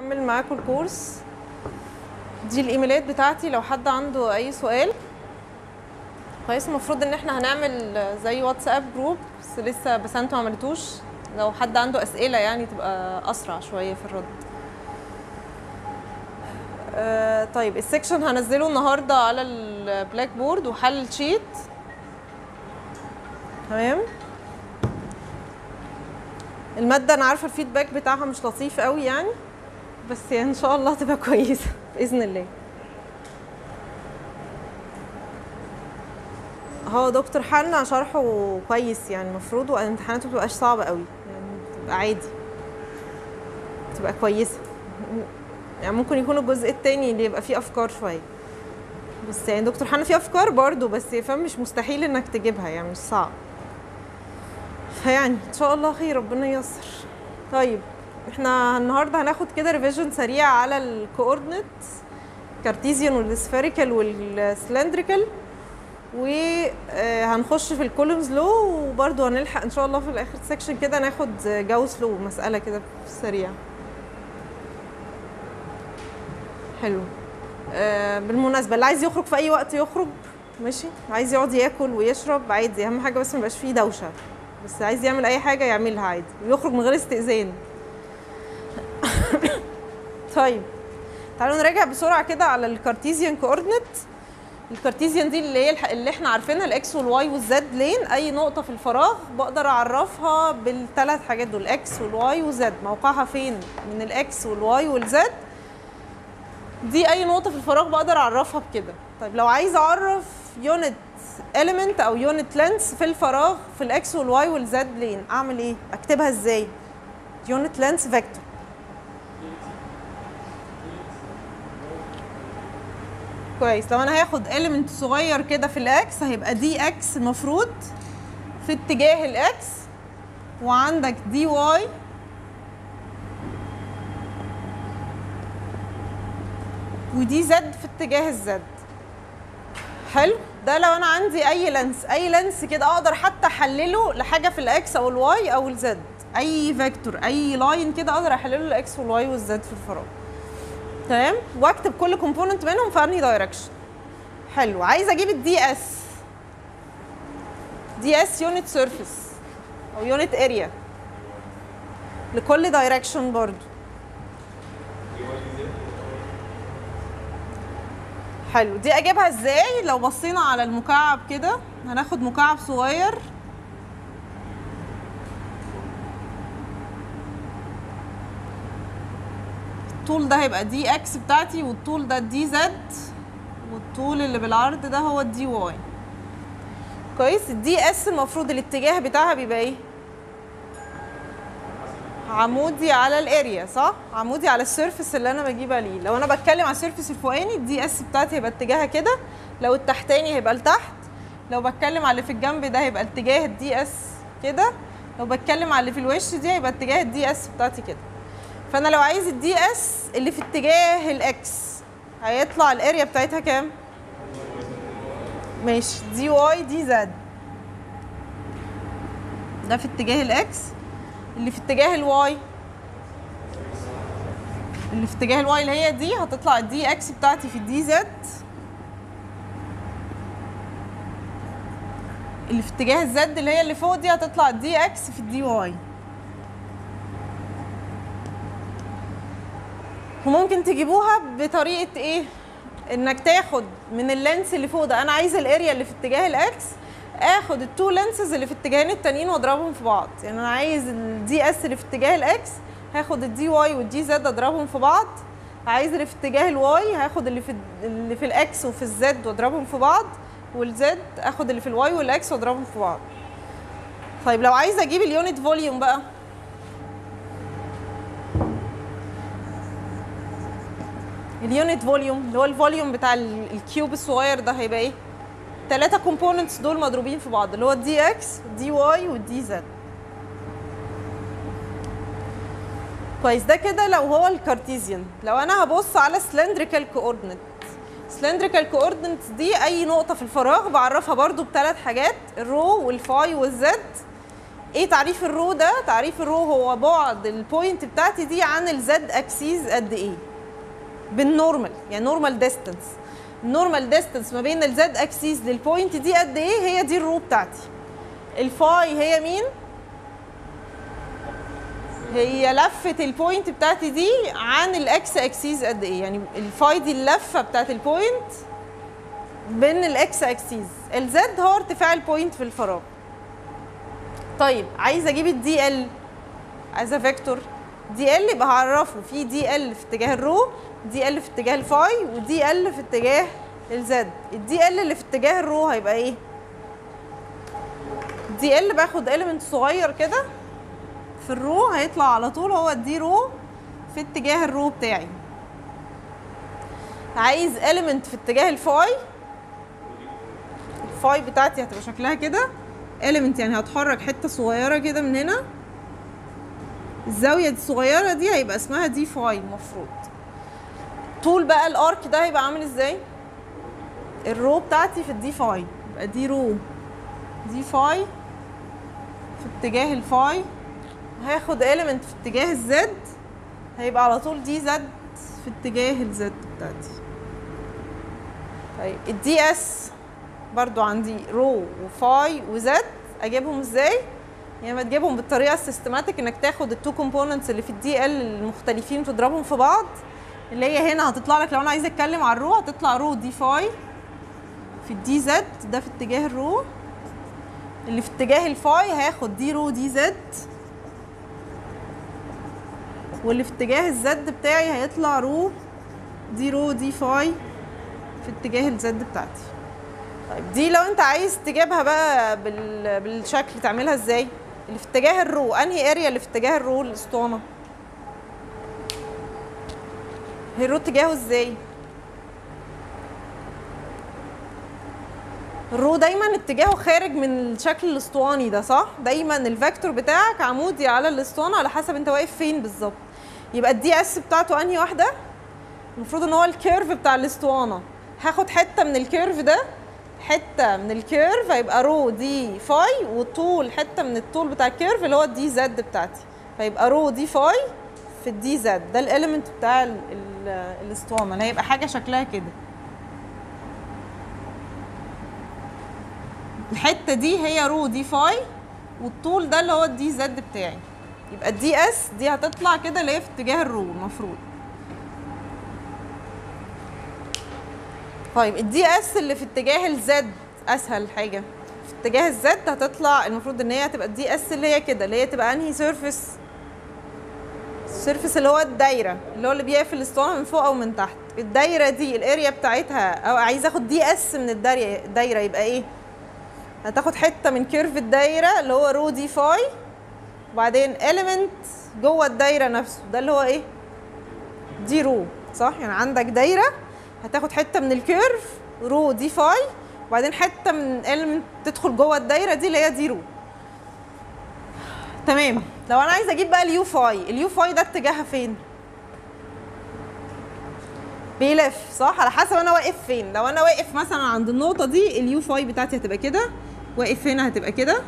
اكمل معاكم ال course. دي الإيميلات بتاعتي لو حد عنده أي سؤال. كويس المفروض إن إحنا هنعمل زي واتساب group بس لسه بس أنتوا ما عملتوش. لو حد عنده أسئلة يعني تبقى أسرع شوية في الرد. آه طيب ال section هنزله النهارده على ال Blackboard وحل ال sheet. تمام؟ المادة أنا عارفة الفيدباك بتاعها مش لطيف قوي يعني. بس يعني إن شاء الله تبقى كويسة. بإذن الله. هو دكتور حنا شرحه كويس يعني المفروض وامتحاناته متبقاش صعبة قوي. يعني تبقى عادي. تبقى كويسة. يعني ممكن يكون الجزء التاني اللي يبقى فيه أفكار شوية. بس يعني دكتور حنا فيه أفكار برضو بس فاهم مش مستحيل إنك تجيبها يعني مش صعب. فيعني إن شاء الله خير ربنا ييسر. طيب. إحنا النهارده هناخد كده revision سريع على ال coordinate Cartesian وال spherical وال cylindrical وهنخش في ال Coulomb's law وبرده هنلحق إن شاء الله في الآخر section كده ناخد Gauss law مسألة كده في السريع حلو. آه بالمناسبة اللي عايز يخرج في أي وقت يخرج ماشي؟ عايز يقعد ياكل ويشرب عادي. أهم حاجة بس ما يبقاش فيه دوشة. بس عايز يعمل أي حاجة يعملها عادي. ويخرج من غير استئذان. طيب. تعالوا نراجع بسرعة كده على ال Cartesian coordinate. ال Cartesian دي اللي هي اللي إحنا عارفينها ال x وال y وال z line أي نقطة في الفراغ بقدر أعرفها بالثلاث حاجات دول إكس والواي والزد موقعها فين؟ من الاكس والواي والزد دي أي نقطة في الفراغ بقدر أعرفها بكده. طيب لو عايز أعرف unit element أو unit length في الفراغ في ال x وال y وال z line أعمل إيه؟ أكتبها إزاي؟ unit length vector كويس. لو أنا هاخد element صغير كده في ال x هيبقى dx المفروض في اتجاه ال x. وعندك dy و dz في اتجاه ال z حلو؟ ده لو أنا عندي أي length أي length كده أقدر حتى أحلله لحاجة في ال x أو ال y أو ال z أي vector أي line كده أقدر أحلله الاكس والواي والزد في الفراغ. تمام؟ واكتب كل component منهم في انهي direction حلو. عايزه أجيب ال ds ds unit surface أو unit area لكل direction برضو. حلو. دي اجيبها إزاي؟ لو بصينا على المكعب كده. هناخد مكعب صغير. الطول ده هيبقى dx بتاعتي والطول ده dz والطول اللي بالعرض ده هو ال dy كويس؟ ال ds المفروض الاتجاه بتاعها بيبقى إيه؟ عمودي على ال area صح؟ عمودي على ال surface اللي أنا بجيبها ليه. لو أنا بتكلم على ال surface الفوقاني ال ds بتاعتي هيبقى اتجاهها كده. لو التحتاني هيبقى لتحت. لو بتكلم على اللي في الجنب ده هيبقى اتجاه ال ds كده. لو بتكلم على اللي في الوش دي هيبقى اتجاه ال ds بتاعتي كده. فانا لو عايز ال ds اللي في اتجاه ال x هيطلع ال area بتاعتها كام؟ ماشي. dy dz ده في اتجاه ال x اللي في اتجاه ال y اللي في اتجاه ال y اللي هي دي هتطلع ال dx بتاعتي في ال dz اللي في اتجاه ال z اللي هي اللي فوق دي هتطلع ال dx في ال dy وممكن تجيبوها بطريقة إيه؟ إنك تاخد من ال length اللي فوق ده. أنا عايزة ال area اللي في اتجاه ال x آخد ال two lengths اللي في الاتجاهين التانيين وأضربهم في بعض. يعني أنا عايز ال ds اللي في اتجاه ال x هاخد ال dy وال dz أضربهم في بعض. عايز اللي في اتجاه ال y هاخد اللي في اللي في ال x وفي ال z وأضربهم في بعض. وال z آخد اللي في ال y وال x وأضربهم في بعض. طيب لو عايزة أجيب ال unit volume بقى. ال unit volume اللي هو ال volume بتاع ال cube الصغير ده هيبقى إيه؟ ثلاثة components دول مضروبين في بعض اللي هو ال dx dy وال dz كويس ده كده لو هو ال Cartesian. لو أنا هبص على cylindrical coordinate cylindrical coordinate دي أي نقطة في الفراغ بعرفها برضو بثلاث حاجات ال rho وال phi وال z. إيه تعريف ال rho ده؟ تعريف ال rho هو بعد ال point بتاعتي دي عن الزد اكسيز قد إيه؟ بال normal يعني normal distance ال normal distance ما بين ال z axis لل point دي قد إيه؟ هي دي ال rho بتاعتي. ال phi هي مين؟ هي لفة ال point بتاعتي دي عن الاكس اكسيز قد إيه؟ يعني ال phi دي اللفة بتاعت ال point بين الاكس اكسيز الزد هو ارتفاع ال point في الفراغ. طيب عايزة أجيب ال dl عايزة vector dl يبقى هعرفه. في dl في اتجاه ال rho dl في اتجاه ال phi و dl في اتجاه ال z ال dl اللي في اتجاه ال rho هيبقى إيه؟ dl باخد element صغير كده في ال rho هيطلع على طول هو ال d rho في اتجاه ال rho بتاعي. عايز element في اتجاه ال phi ال phi بتاعتي هتبقى شكلها كده. element يعني هتحرك حتة صغيرة كده من هنا. الزاوية الصغيره دي هيبقى اسمها d phi المفروض طول بقى ال arc ده هيبقى عامل إزاي؟ ال rho بتاعتي في ال d phi يبقى دي rho d phi في اتجاه ال phi هاخد element في اتجاه ال z هيبقى على طول dz في اتجاه ال z بتاعتي. طيب ال ds برضو عندي rho و phi و z أجيبهم إزاي؟ يعني ما تجيبهم بالطريقة ال systematic إنك تاخد ال two components اللي في ال dl المختلفين وتضربهم في بعض اللي هي هنا هتطلع لك لو أنا عايزة أتكلم عن ال rho هتطلع rho d phi في ال dz ده في اتجاه ال rho. اللي في اتجاه ال phi هاخد d rho dz. واللي في اتجاه ال z بتاعي هيطلع rho d rho d phi في اتجاه ال z بتاعتي. طيب دي لو أنت عايز تجيبها بقى بال... بالشكل تعملها إزاي؟ اللي في اتجاه ال rho أنهي area اللي في اتجاه ال rho؟ الأسطوانة. هي ال rho اتجاهه إزاي؟ ال rho دايما اتجاهه خارج من الشكل الاسطواني ده صح؟ دايما ال vector بتاعك عمودي على الاسطوانة على حسب انت واقف فين بالظبط. يبقى ال ds بتاعته انهي واحدة؟ المفروض ان هو ال curve بتاع الاسطوانة. هاخد حتة من ال curve ده حتة من ال curve هيبقى rho d phi والطول حتة من الطول بتاع ال curve اللي هو ال dz بتاعتي. فيبقى rho d phi في ال dz. ده ال element بتاع ال- الاسطوانه هيبقى حاجة شكلها كده. الحتة دي هي rho d phi والطول ده اللي هو ال dz بتاعي. يبقى ال ds دي هتطلع كده اللي هي في اتجاه ال rho المفروض. طيب ال ds اللي في اتجاه ال z أسهل حاجة. في اتجاه ال z هتطلع المفروض إن هي هتبقى ال ds اللي هي كده اللي هي تبقى أنهي surface ال surface اللي هو الدايرة اللي هو اللي بيقفل الاسطوانه من فوق أو من تحت. الدايرة دي ال area بتاعتها أو عايز آخد ds من الدايرة الدايرة يبقى إيه؟ هتاخد حتة من curve الدايرة اللي هو rho d phi وبعدين element جوه الدايرة نفسه ده اللي هو إيه؟ d rho صح؟ يعني عندك دايرة هتاخد حتة من ال curve rho d phi وبعدين حتة من element تدخل جوه الدايرة دي اللي هي d rho. تمام. لو أنا عايزه أجيب بقى ال u phi ال u phi ده اتجاهها فين؟ بيلف صح؟ على حسب أنا واقف فين. لو أنا واقف مثلا عند النقطة دي ال u phi بتاعتي هتبقى كده واقف هنا هتبقى كده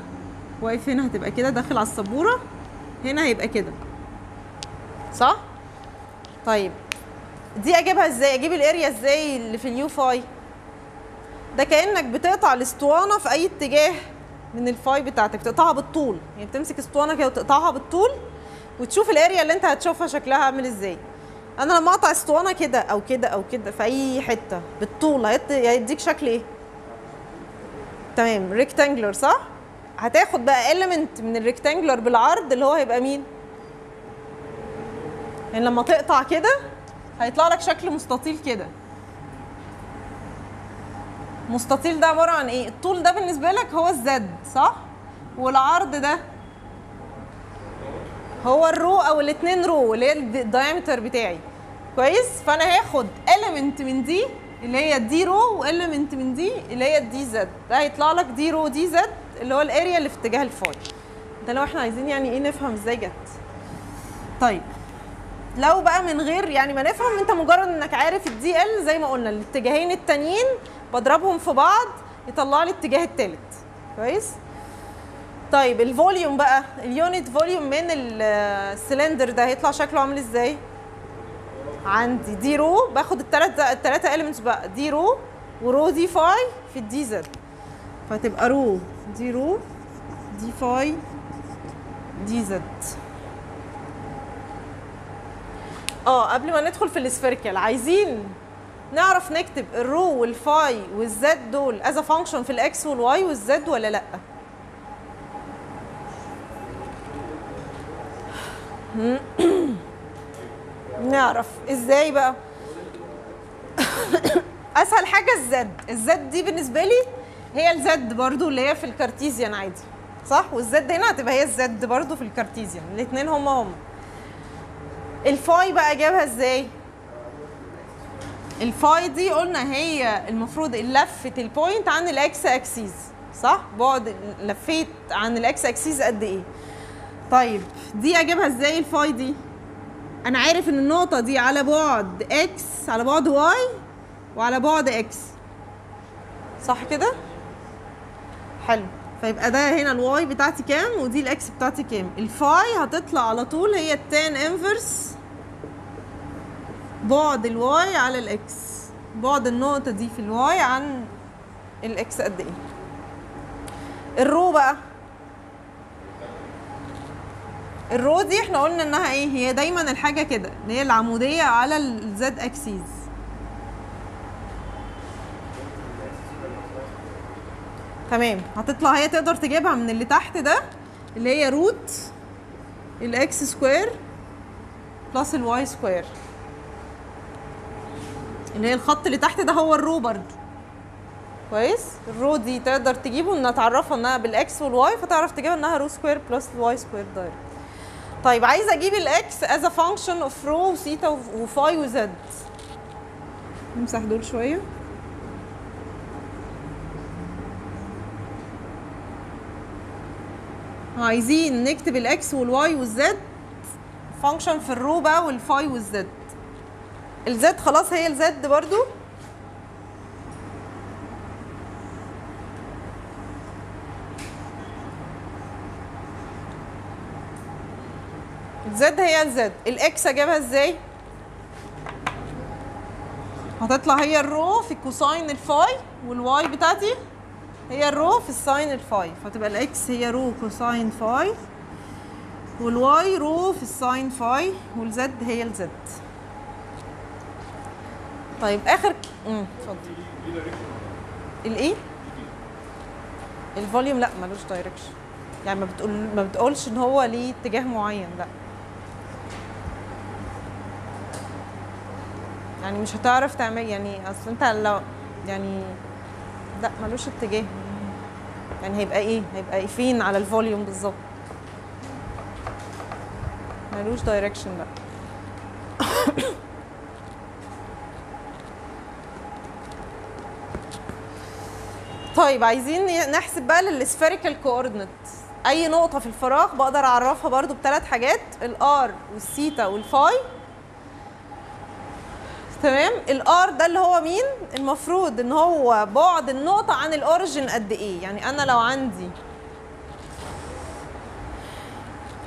واقف هنا هتبقى كده داخل على السبورة هنا هيبقى كده. صح؟ طيب دي اجيبها إزاي؟ أجيب ال area إزاي اللي في ال u phi؟ ده كأنك بتقطع الاسطوانة في اي اتجاه. من ال phi بتاعتك تقطعها بالطول. يعني بتمسك اسطوانة كده وتقطعها بالطول وتشوف ال area اللي انت هتشوفها شكلها عامل إزاي. أنا لما أقطع اسطوانة كده أو كده أو كده في أي حتة بالطول هيديك شكل إيه؟ تمام rectangular صح؟ هتاخد بقى element من ال rectangular بالعرض اللي هو هيبقى مين؟ يعني لما تقطع كده هيطلع لك شكل مستطيل كده. مستطيل ده عبارة عن إيه؟ الطول ده بالنسبة لك هو ال z صح؟ والعرض ده هو ال rho أو الاتنين rho اللي هي ال diameter بتاعي. كويس؟ فأنا هاخد element من دي اللي هي ال d rho و element من دي اللي هي ال dz ده هيطلع لك d rho dz اللي هو ال area اللي في اتجاه ال phi. ده لو إحنا عايزين يعني إيه نفهم إزاي جت. طيب. لو بقى من غير يعني ما نفهم انت مجرد انك عارف ال dl زي ما قلنا الاتجاهين التانيين بضربهم في بعض يطلع لي الاتجاه التالت. كويس؟ طيب ال volume بقى ال unit volume من ال- السلندر ده هيطلع شكله عامل إزاي؟ عندي دي رو باخد الثلاث الثلاثه elements بقى d rho و rho d phi في ال dz فتبقى rho d rho d phi dz آه قبل ما ندخل في ال spherical عايزين نعرف نكتب ال rho وال phi وال z دول as function في الإكس والواي والزد ولا لأ؟ نعرف. إزاي بقى؟ أسهل حاجة الزد. الزد دي بالنسبة لي هي ال z برضو اللي هي في ال Cartesian عادي صح؟ وال z هنا هتبقى هي ال z برضو في ال Cartesian. الاثنين هما هما. ال phi بقى جابها إزاي؟ ال phi دي قلنا هي المفروض لفه ال point عن الاكس اكسيز صح؟ بعد لفيت عن الاكس اكسيز قد إيه؟ طيب دي اجيبها إزاي ال phi دي؟ أنا عارف ان النقطة دي على بعد إكس على بعد واي وعلى بعد إكس صح كده؟ حلو. فيبقى ده هنا ال y بتاعتي كام ودي ال x بتاعتي كام؟ ال phi هتطلع على طول هي ال tan inverse بعد ال y على ال x بعد النقطة دي في ال y عن ال x قد إيه. ال rho بقى. ال rho دي إحنا قلنا إنها إيه هي دايما الحاجة كده اللي هي العمودية على الزد اكسيز تمام. هتطلع هي تقدر تجيبها من اللي تحت ده اللي هي root ال x square plus ال y square اللي هي الخط اللي تحت ده هو ال rho برضه. كويس؟ ال rho دي تقدر تجيبه انها تعرفها إنها بال x وال y فتعرف تجيبها إنها rho square plus ال y square direct. طيب عايزة أجيب الاكس از فانكشن اوف رو وثيتا وفاي وزد نمسح دول شوية. عايزين نكتب الاكس والواي والزد فانكشن في الرو بقى والفاي والزد الزد خلاص هي الزد برضو. الزد هي الزد. الاكس أجيبها إزاي؟ هتطلع هي ال rho في cosine ال phi وال y بتاعتي. هي ال rho في ال sine ال phi فتبقى ال x هي rho cosine phi والواي رو في الساين فاي والزد هي الزد طيب آخر امم اتفضل. الإيه؟ ال volume لا ملوش direction يعني ما بتقول ما بتقولش إن هو ليه اتجاه معين لا. يعني مش هتعرف تعمل يعني أصل أنت لو يعني لا ملوش اتجاه. يعني هيبقى إيه؟ هيبقى إيه؟ فين؟ على ال volume بالظبط. ملوش direction لا. طيب عايزين نحسب بقى لل spherical coordinate أي نقطة في الفراغ بقدر أعرفها برضو بثلاث حاجات ال r وال theta وال phi تمام؟ ال r ده اللي هو مين؟ المفروض إن هو بعد النقطة عن ال origin قد إيه. يعني أنا لو عندي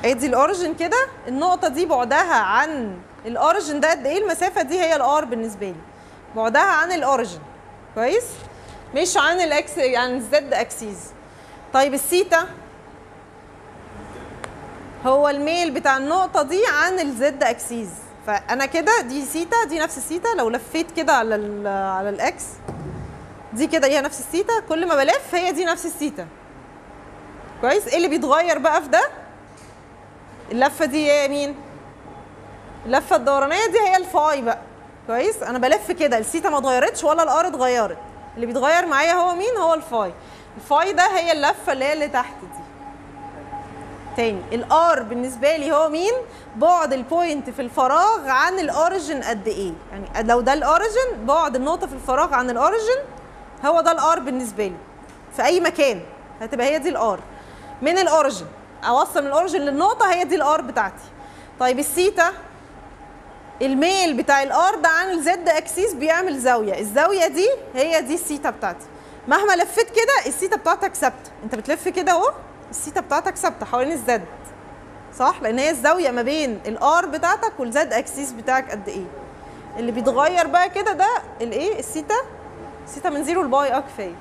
أدي ال origin كده النقطة دي بعدها عن ال origin ده قد إيه؟ المسافة دي هي ال r بالنسبة لي. بعدها عن ال origin كويس؟ مش عن الاكس عن الزد أكسيز. طيب الثيتا هو الميل بتاع النقطة دي عن الزد أكسيز. فأنا كده دي سيتا دي نفس السيتا لو لفيت كده على ال على ال x دي كده هي نفس السيتا كل ما بلف هي دي نفس السيتا كويس؟ إيه اللي بيتغير بقى في ده؟ اللفة دي هي مين؟ اللفة الدورانية دي هي ال phi بقى. كويس؟ أنا بلف كده. السيتا ما اتغيرتش ولا ال r اتغيرت اللي بيتغير معايا هو مين؟ هو ال phi. ال phi ده هي اللفة اللي هي اللي تحت دي. تاني ال r بالنسبة لي هو مين؟ بعد ال point في الفراغ عن ال origin قد إيه. يعني لو ده ال origin بعد النقطة في الفراغ عن ال origin هو ده ال r بالنسبة لي. في أي مكان هتبقى هي دي ال r. من ال origin أوصل من ال origin للنقطة هي دي ال r بتاعتي. طيب السيتا الميل بتاع ال r ده عن الزد أكسيس بيعمل زاوية. الزاوية دي هي دي السيتا بتاعتي. مهما لفيت كده السيتا بتاعتك ثابتة. انت بتلف كده اهو السيتا بتاعتك ثابتة حوالين ال z صح؟ لأن هي الزاوية ما بين ال r بتاعتك والزد أكسيس بتاعك قد إيه. اللي بيتغير بقى كده ده الايه ال theta ال theta من zero ل pi آه كفايه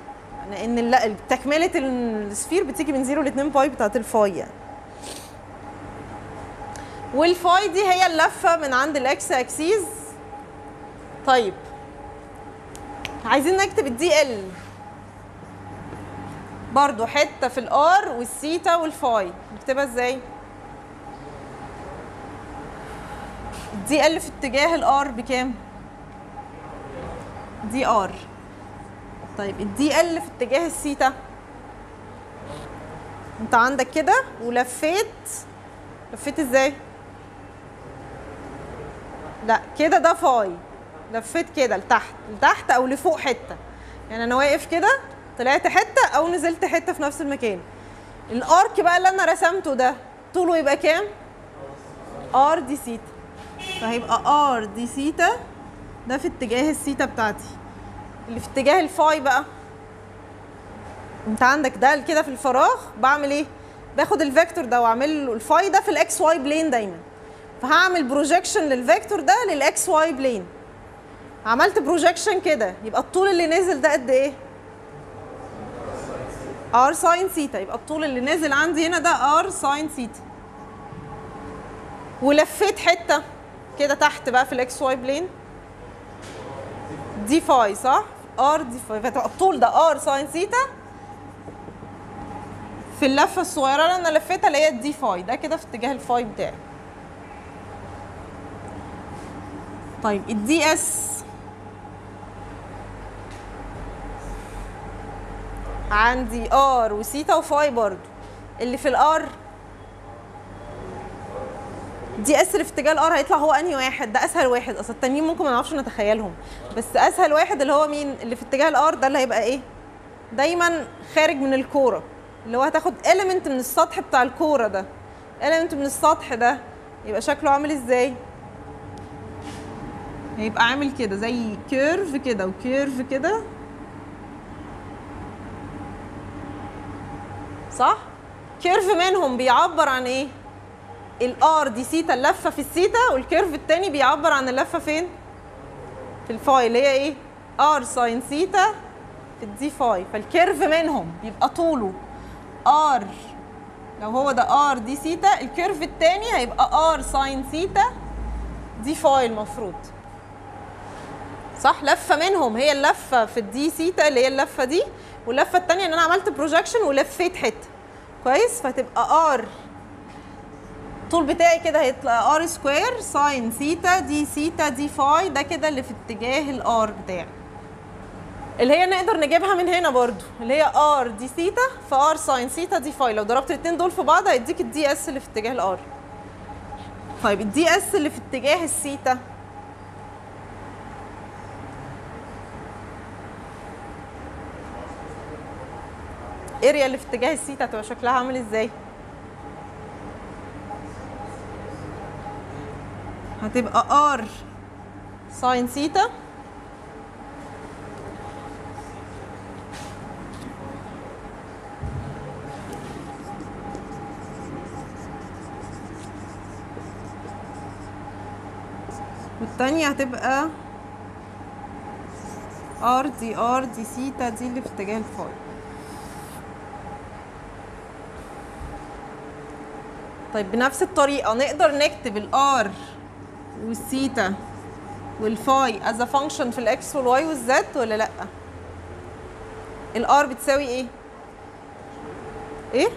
لأن ال- تكملة ال sphere بتيجي من zero ل 2 pi بتاعت ال phi يعني. وال phi دي هي اللفة من عند الاكس اكسيس طيب. عايزين نكتب ال dl برضو حتة في ال r وال theta وال phi. نكتبها إزاي؟ ال dl في اتجاه ال r بكام؟ dr طيب ال dl في اتجاه السيتا انت عندك كده ولفيت. لفيت إزاي؟ لا كده ده phi. لفيت كده لتحت. لتحت أو لفوق حتة. يعني أنا واقف كده طلعت حتة أو نزلت حتة في نفس المكان. ال arc بقى اللي أنا رسمته ده طوله يبقى كام؟ r d theta فهيبقى r d theta ده في اتجاه السيتا بتاعتي. اللي في اتجاه ال phi بقى. أنت عندك ده كده في الفراغ بعمل إيه؟ باخد ال vector ده وأعمل له ال phi ده في ال x y plane دايما. فهعمل projection لل vector ده لل x y plane عملت projection كده. يبقى الطول اللي نازل ده قد إيه؟ r sine theta يبقى الطول اللي نازل عندي هنا ده r sine theta ولفيت حتة كده تحت بقى في ال x y plane d phi صح؟ r d phi فتبقى الطول ده r sine theta في اللفة الصغيرة اللي أنا لفيتها اللي هي ال d phi ده كده في اتجاه ال phi بتاعي. طيب ال d s. عندي r و theta و phi برضو. اللي في ال r. d s اللي في اتجاه ال r هيطلع هو أنهي واحد؟ ده أسهل واحد. أصل التانيين ممكن ما نعرفش نتخيلهم. بس أسهل واحد اللي هو مين؟ اللي في اتجاه ال r ده اللي هيبقى إيه؟ دايما خارج من الكورة. اللي هو هتاخد element من السطح بتاع الكورة ده. element من السطح ده. يبقى شكله عامل إزاي؟ هيبقى عامل كده زي curve كده و curve كده. صح؟ curve منهم بيعبر عن إيه؟ ال r d theta اللفة في ال theta وال curve التاني بيعبر عن اللفة فين؟ في ال phi اللي هي إيه؟ r sine theta في ال d phi فال curve منهم بيبقى طوله r لو هو ده r d theta ال curve التاني هيبقى r sine theta d phi المفروض. صح؟ لفة منهم. هي اللفة في الدي سيتا اللي هي اللفة دي واللفة الثانية إن أنا عملت projection ولفيت حتة. كويس؟ فتبقى r الطول بتاعي كده هيطلع r square sine theta d theta d phi ده كده اللي في اتجاه ال r بتاعي. اللي هي نقدر نجيبها من هنا برضو اللي هي r d theta في r sine theta d phi لو ضربت الاثنين دول في بعض هيديك ال d s اللي في اتجاه ال r طيب ال d s اللي في اتجاه ال theta area اللي في اتجاه السيتا هتبقى شكلها عامل إزاي؟ هتبقى r sine theta. والتانية هتبقى r d r d theta دي اللي في اتجاه ال phi. طيب بنفس الطريقة نقدر نكتب ال r وال theta وال phi a function في الاكس والواي والزد ولا لأ؟ ال r بتساوي إيه؟ إيه؟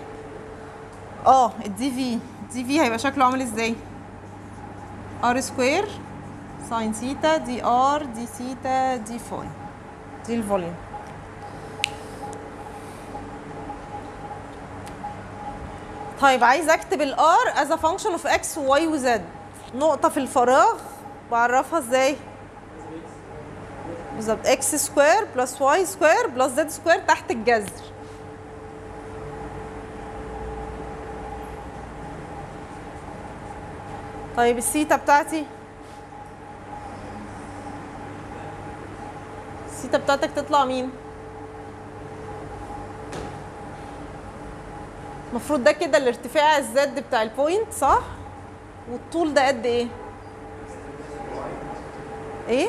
آه ال d v ال d v هيبقى شكله عامل إزاي؟ r square sine theta d r d theta d phi دي ال volume طيب عايز اكتب ال r as a function of x و y و z نقطة في الفراغ بعرفها إزاي؟ بالظبط x square plus y square plus z square تحت الجذر طيب السيتا بتاعتي السيتا بتاعتك تطلع مين؟ المفروض ده كده الارتفاع ال z بتاع ال point صح؟ والطول ده قد إيه؟ إيه؟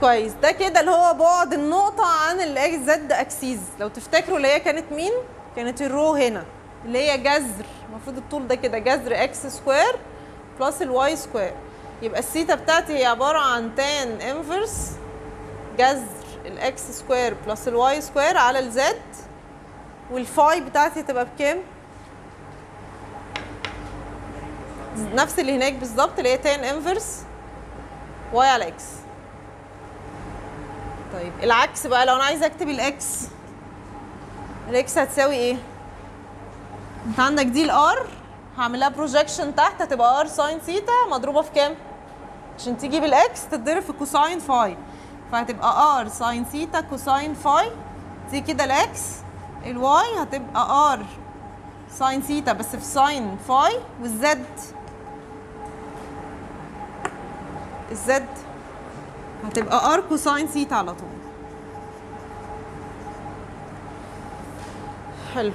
كويس. ده كده اللي هو بعد النقطة عن الزد اكسيز لو تفتكروا اللي هي كانت مين؟ كانت ال rho هنا اللي هي جذر. المفروض الطول ده كده جذر x square plus ال y square يبقى الثيتا بتاعتي هي عبارة عن tan inverse جذر الاكس سكوير بلس الواي سكوير على الزد والفاي بتاعتي تبقى بكام؟ نفس اللي هناك بالظبط اللي هي tan inverse y على x طيب العكس بقى لو أنا عايزة أكتب الاكس الاكس هتساوي إيه؟ أنت عندك دي ال r هعمل لها projection تحت هتبقى r sine theta مضروبة في كام؟ عشان تجيب ال x تتضرب في cosine phi فهتبقى r sine theta cosine phi دي كده ال x ال y هتبقى r sine theta بس في sine phi وال z ال z هتبقى r cosine theta على طول. حلو.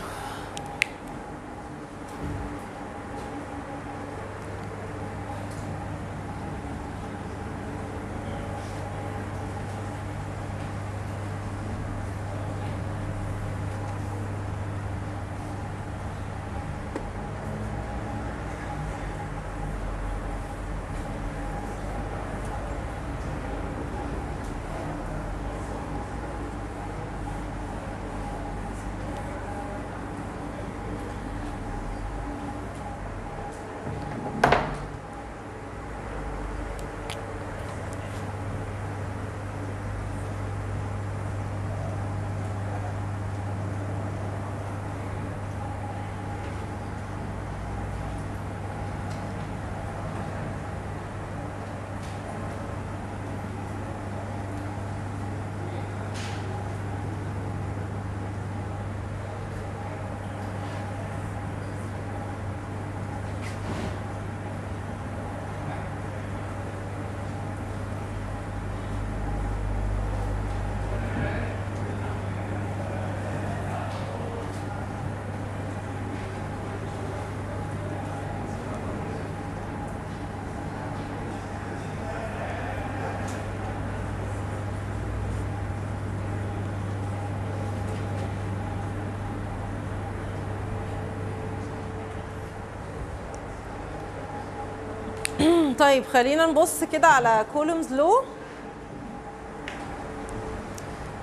طيب خلينا نبص كده على Coulomb's law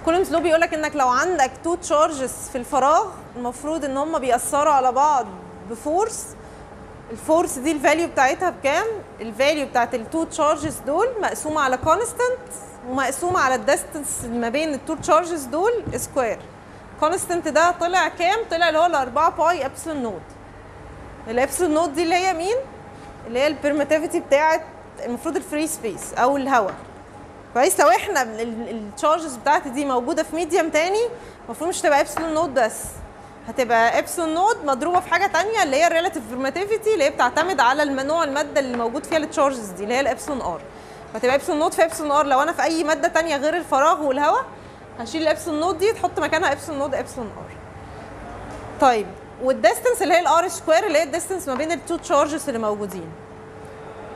Coulomb's law بيقول لك إنك لو عندك two charges في الفراغ المفروض إن هم بيأثروا على بعض ب force. ال force دي ال value بتاعتها بكام؟ ال value بتاعت ال two charges دول مقسومة على constant ومقسومة على ال distance ما بين ال two charges دول square constant ده طلع كام؟ طلع اللي هو ال 4 pi epsilon naught ال epsilon naught دي اللي هي مين؟ اللي هي ال permittivity بتاعت المفروض ال free space أو الهواء. كويس؟ لو إحنا ال charges بتاعتي دي موجودة في medium تاني المفروض مش تبقى epsilon naught بس. هتبقى epsilon naught مضروبة في حاجة تانية اللي هي ال relative permittivity اللي هي بتعتمد على نوع المادة اللي موجود فيها ال charges دي اللي هي ال epsilon r فتبقى epsilon naught في epsilon r لو أنا في أي مادة تانية غير الفراغ والهواء هشيل ال epsilon naught دي تحط مكانها epsilon naught epsilon r طيب. وال distance اللي هي ال r square اللي هي ال distance ما بين ال two charges اللي موجودين.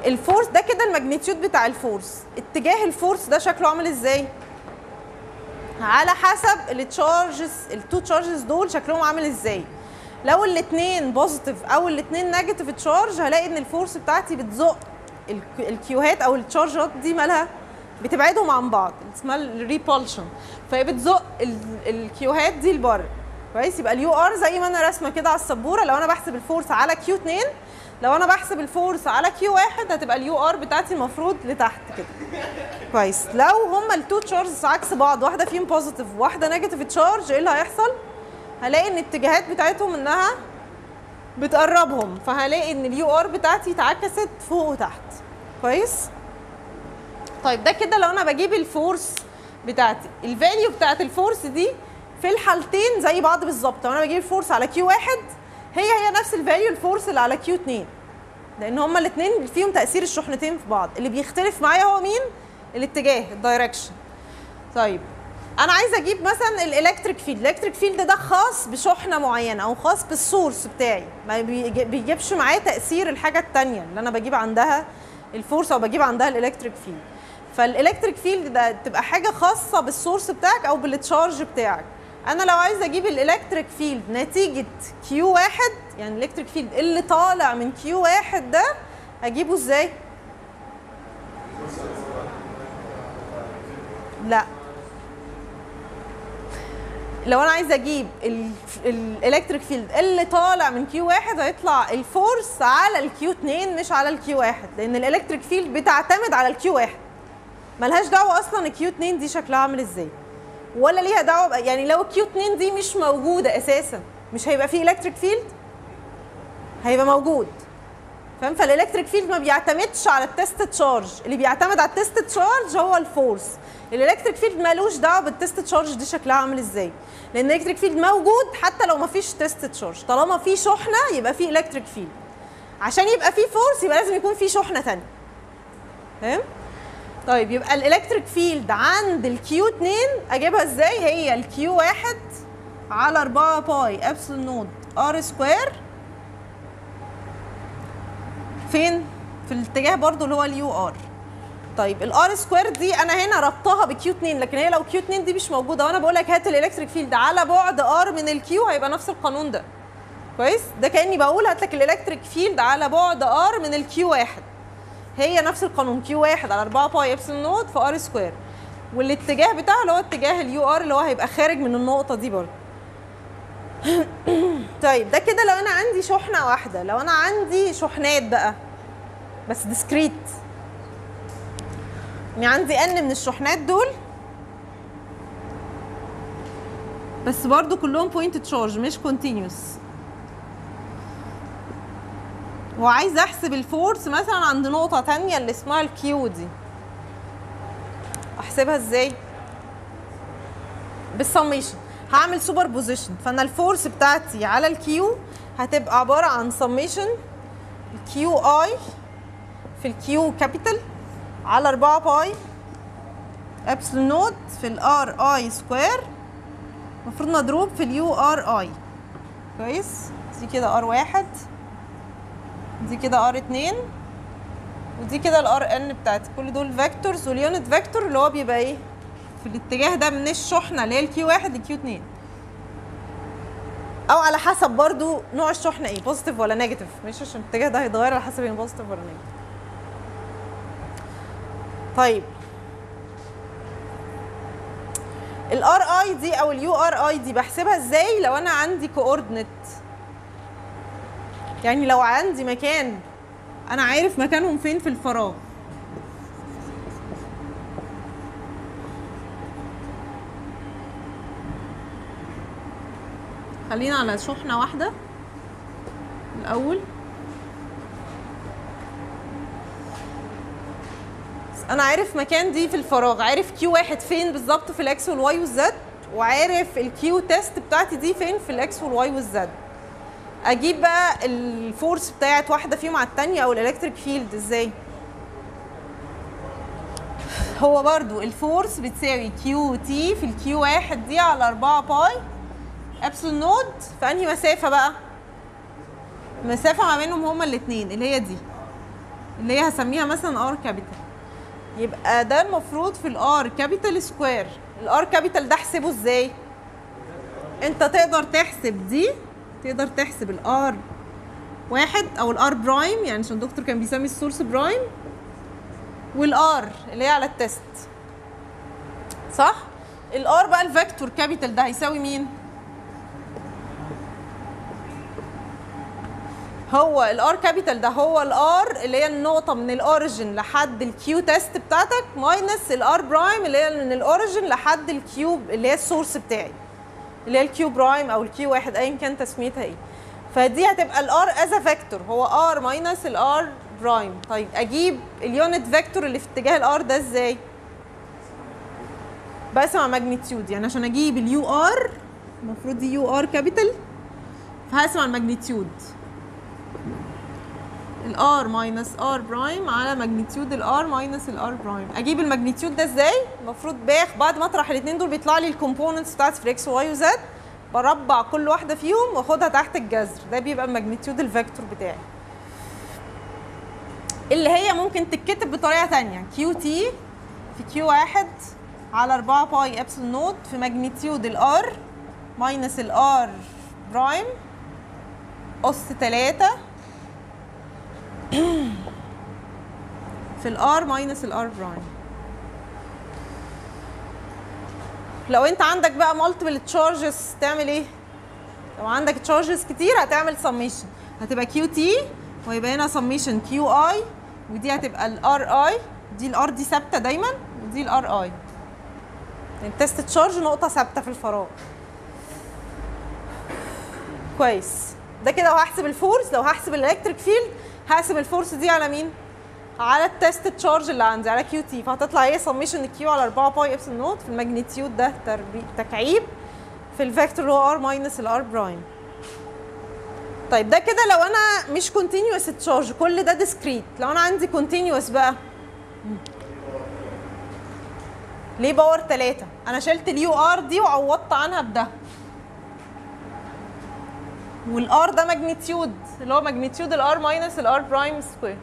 ال force ده كده ال magnitude بتاع ال force اتجاه ال force ده شكله عامل إزاي؟ على حسب ال charges ال two charges دول شكلهم عامل إزاي. لو الاثنين positive أو الاثنين negative charge هلاقي إن ال force بتاعتي بتزق ال q هات أو ال charge ات دي مالها؟ بتبعدهم عن بعض. اسمها ال repulsion فهي بتزق ال q هات دي لبره. كويس. يبقى ال u r زي ما أنا راسمه كده على السبورة. لو أنا بحسب ال force على q 2 لو أنا بحسب ال force على q 1 هتبقى ال u r بتاعتي المفروض لتحت كده. كويس. لو هما ال two charges عكس بعض واحدة فيهم positive وواحدة negative charge إيه اللي هيحصل؟ هلاقي إن الاتجاهات بتاعتهم إنها بتقربهم. فهلاقي إن ال u r بتاعتي اتعكست فوق وتحت. كويس؟ طيب ده كده لو أنا بجيب ال force بتاعتي. ال value بتاعت ال force دي في الحالتين زي بعض بالظبط. لو أنا بجيب ال force على q 1 هي هي نفس ال value ال force اللي على q 2 لأن هما الاثنين فيهم تأثير الشحنتين في بعض. اللي بيختلف معايا هو مين؟ الاتجاه ال direction طيب أنا عايزة أجيب مثلا ال electric field ال electric field ده خاص بشحنة معينة أو خاص بال source بتاعي. ما بيجي- بيجيبش معاه تأثير الحاجة التانية اللي أنا بجيب عندها ال force أو بجيب عندها ال electric field فال electric field ده تبقى حاجة خاصة بال source بتاعك أو بال charge بتاعك. أنا لو عايزة أجيب ال electric field نتيجة q واحد يعني ال electric field اللي طالع من q واحد ده أجيبه إزاي؟ لا. لو أنا عايزة أجيب ال electric field اللي طالع من q واحد هيطلع ال force على ال q 2 مش على ال q واحد لأن ال electric field بتعتمد على ال q واحد. ملهاش دعوة أصلا ال q 2 دي شكلها عامل إزاي. ولا ليها دعوة يعني لو ال q 2 دي مش موجودة أساسا مش هيبقى فيه electric field هيبقى موجود. فاهم؟ فال electric field ما بيعتمدش على ال test charge اللي بيعتمد على ال test charge هو ال force ال electric field مالوش دعوة بال test charge دي شكلها عامل إزاي. لأن ال electric field موجود حتى لو ما فيش test charge طالما في شحنة يبقى في electric field عشان يبقى في force يبقى لازم يكون في شحنة ثانية فاهم؟ طيب يبقى ال electric field عند ال q 2 أجيبها إزاي؟ هي ال q 1 على 4 pi epsilon naught r square. فين؟ في الاتجاه برضو اللي هو ال u r. طيب ال r square دي أنا هنا ربطها ب q 2 لكن هي لو q 2 دي مش موجودة. وأنا بقول لك هات ال electric field على بعد r من ال q هيبقى نفس القانون ده. كويس؟ ده كأني بقول هات لك ال electric field على بعد r من ال q 1 هي نفس القانون. q 1 على 4 pi epsilon naught في r square. والاتجاه بتاعه اللي هو اتجاه ال u r اللي هو هيبقى خارج من النقطة دي برضه. طيب ده كده لو أنا عندي شحنة واحدة لو أنا عندي شحنات بقى بس discrete يعني عندي n من الشحنات دول بس برضو كلهم point charge مش continuous وعايز أحسب ال force مثلا عند نقطة تانية اللي اسمها ال q دي. أحسبها إزاي؟ بالسميشن هعمل superposition فأنا ال force بتاعتي على ال q هتبقى عبارة عن summation ال q i في ال q capital على 4 pi epsilon naught في ال r i square المفروض مضروب في ال u r i كويس؟ دي كده r واحد. دي كده r اتنين ودي كده ال r n بتاعتي. كل دول vectors وال unit vector اللي هو بيبقى إيه؟ في الاتجاه ده من الشحنة اللي هي ال q واحد ل q اتنين. أو على حسب برضو نوع الشحنة إيه positive ولا negative مش عشان الاتجاه ده هيتغير على حسب هي positive ولا negative طيب. ال r i دي أو ال u r i دي بحسبها إزاي؟ لو أنا عندي coordinate يعني لو عندي مكان أنا عارف مكانهم فين في الفراغ. خلينا على شحنة واحدة. الأول. أنا عارف مكان دي في الفراغ. عارف q واحد فين بالظبط في الإكس والواي والزد؟ وعارف ال q test بتاعتي دي فين في الإكس والواي والزد؟ أجيب بقى ال force بتاعت واحدة فيهم على الثانية أو ال electric field إزاي؟ هو برضو ال force بتساوي q t في ال q واحد دي على 4 pi epsilon naught. في أنهي مسافة بقى؟ المسافة ما بينهم هما الاثنين اللي هي دي. اللي هي هسميها مثلا R capital يبقى ده المفروض في ال R capital square ال R capital ده احسبه إزاي؟ انت تقدر تحسب دي تقدر تحسب ال R واحد أو ال R prime يعني عشان الدكتور كان بيسمي ال source prime وال R اللي هي على ال test. صح؟ ال R بقى ال vector capital ده هيساوي مين؟ هو ال R capital ده هو ال R اللي هي النقطة من ال origin لحد ال Q test بتاعتك minus ال R prime اللي هي من ال origin لحد ال Q اللي هي ال source بتاعي. اللي هي ال Q prime أو ال Q واحد ايا كان تسميتها إيه. فدي هتبقى ال R as vector هو R minus ال R prime طيب أجيب ال unit vector اللي في اتجاه ال R ده إزاي؟ بقسم على magnitude يعني عشان أجيب ال U R المفروض دي U R capital فهقسم على الماجنتيود الار ماينس ار برايم على ماجنتيود الار ماينس الار برايم أجيب ال magnitude ده إزاي؟ المفروض باخد بعد ما أطرح الاثنين دول بيطلع لي ال components بتاعت في إكس وواي وزد بربع كل واحدة فيهم وأخدها تحت الجذر. ده بيبقى magnitude ال vector بتاعي. اللي هي ممكن تتكتب بطريقة ثانية Q T في Q واحد على 4 pi epsilon naught في magnitude ال R minus ال R prime أس 3 في ال R minus ال R prime لو انت عندك بقى multiple charges تعمل إيه؟ لو عندك charges كتير هتعمل summation هتبقى Q T ويبقى هنا summation Q I ودي هتبقى ال R I دي ال R دي ثابتة دايما ودي ال R I ال test charge نقطة ثابتة في الفراغ. كويس. ده كده لو هحسب ال force لو هحسب ال electric field هقسم ال force دي على مين؟ على ال test charge اللي عندي على Q T فهتطلع إيه؟ summation Q على 4 pi epsilon naught في ال magnitude ده. تكعيب في ال vector هو R minus ال R prime طيب ده كده لو أنا مش continuous charge كل ده discrete لو أنا عندي continuous بقى ليه power 3 أنا شلت ال U R دي وعوضت عنها بده. وال R ده magnitude اللي هو magnitude ال R minus ال R prime square.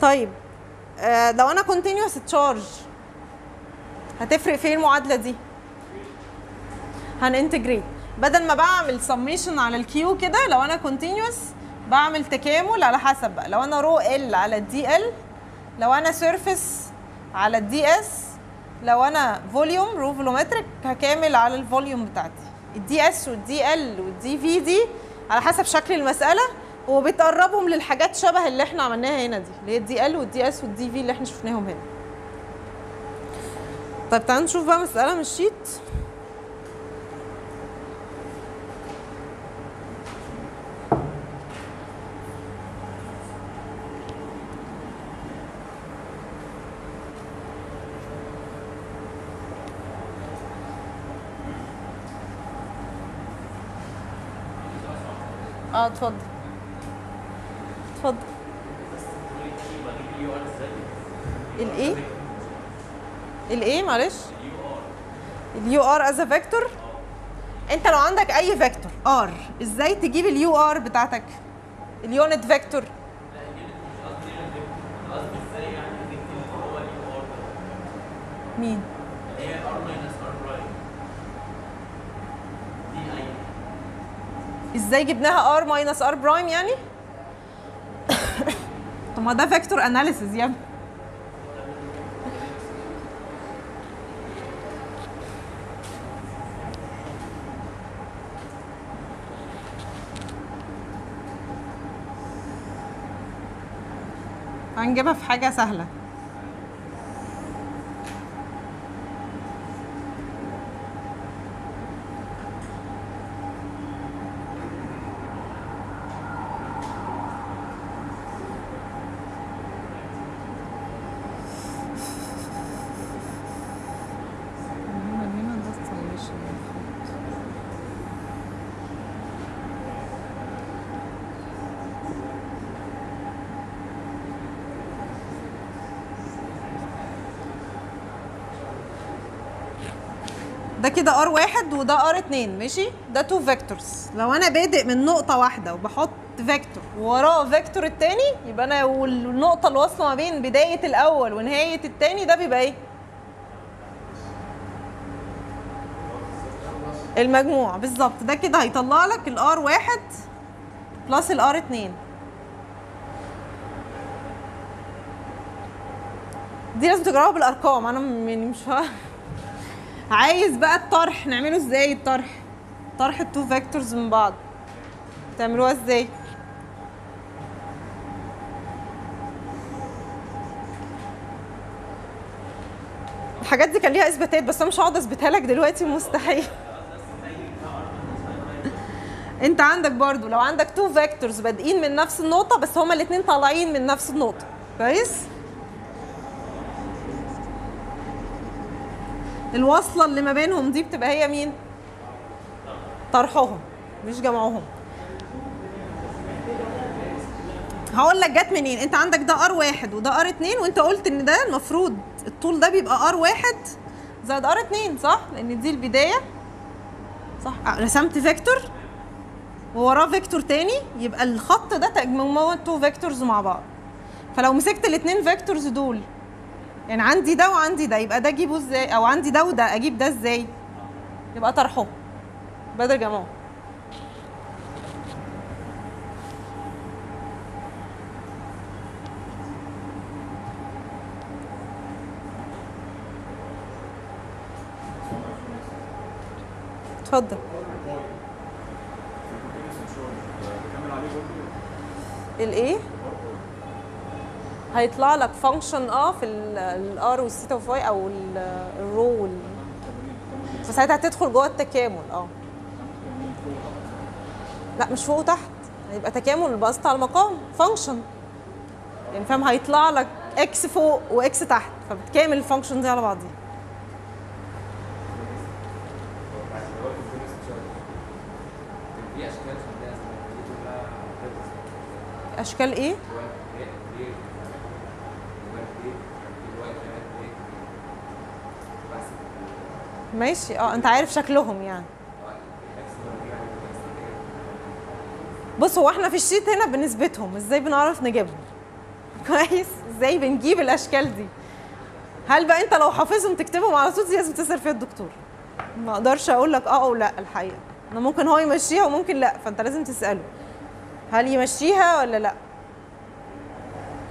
طيب آه لو أنا continuous charge هتفرق في إيه المعادلة دي؟ هن integrate بدل ما بعمل سميشن على ال Q كده لو أنا continuous بعمل تكامل على حسب بقى. لو أنا rho L على ال D L لو أنا surface على ال D S لو أنا volume rho volumetric هكامل على ال volume بتاعتي. ال D S وال D L وال D V دي على حسب شكل المسألة وبتقربهم للحاجات شبه اللي إحنا عملناها هنا دي اللي هي ال D L وال D S وال D V اللي إحنا شفناهم هنا. طيب تعالوا نشوف بقى مسألة من الشيت. آه اتفضل. اتفضل. الايه الايه معلش. ال U R as vector انت لو عندك اي vector R إزاي تجيب ال U R بتاعتك؟ ال unit vector مين؟ إزاي جبناها R minus R prime يعني؟ طب ما ده vector analysis يا ابني. هنجيبها في حاجة سهلة. ده R واحد وده R اتنين ماشي؟ ده two vectors لو أنا بادئ من نقطة واحدة وبحط vector ووراه vector التاني يبقى أنا والنقطة اللي واصلة ما بين بداية الأول ونهاية التاني ده بيبقى إيه؟ المجموع. بالظبط. ده كده هيطلع لك ال R واحد plus ال R اتنين. دي لازم تجربها بالأرقام. أنا يعني مش فاهم عايز بقى الطرح نعمله إزاي الطرح؟ طرح ال two vectors من بعض. تعملوها إزاي؟ الحاجات دي كان ليها اثباتات بس أنا مش هقعد أثبتها لك دلوقتي مستحيل. انت عندك برضو لو عندك two vectors بادئين من نفس النقطة بس هما الاثنين طالعين من نفس النقطة. كويس؟ الوصلة اللي ما بينهم دي بتبقى هي مين؟ طرحهم مش جمعهم هقول لك جت منين. انت عندك ده R واحد وده R اتنين وانت قلت ان ده المفروض الطول ده بيبقى R واحد. زائد R اتنين صح؟ لأن دي البداية. صح. آه، رسمت vector. ووراه vector تاني. يبقى الخط ده تجمعه two vectors مع بعض. فلو مسكت الاتنين vectors دول يعني عندي ده وعندي ده يبقى ده أجيبه إزاي؟ أو عندي ده وده أجيب ده إزاي؟ يبقى طرحه. بدل جمعه. اتفضل. الإيه؟ هيطلع لك فانكشن آه في الار والثيتا والفاي أو ال- الرو فساعتها هتدخل جوه التكامل آه. لا مش فوق وتحت. هيبقى تكامل بسط على المقام function يعني فاهم؟ هيطلع لك X فوق و X تحت. فبتكامل ال function دي على بعضيها أشكال إيه؟ ماشي. آه انت عارف شكلهم يعني. بص هو إحنا في الشيت هنا بنثبتهم. إزاي بنعرف نجيبهم؟ كويس. إزاي بنجيب الاشكال دي؟ هل بقى انت لو حافظهم تكتبهم على طول لازم تسأل فيها الدكتور. ما أقدرش أقول لك آه أو لا الحقيقة. أنا ممكن هو يمشيها وممكن لا فانت لازم تسأله. هل يمشيها ولا لا؟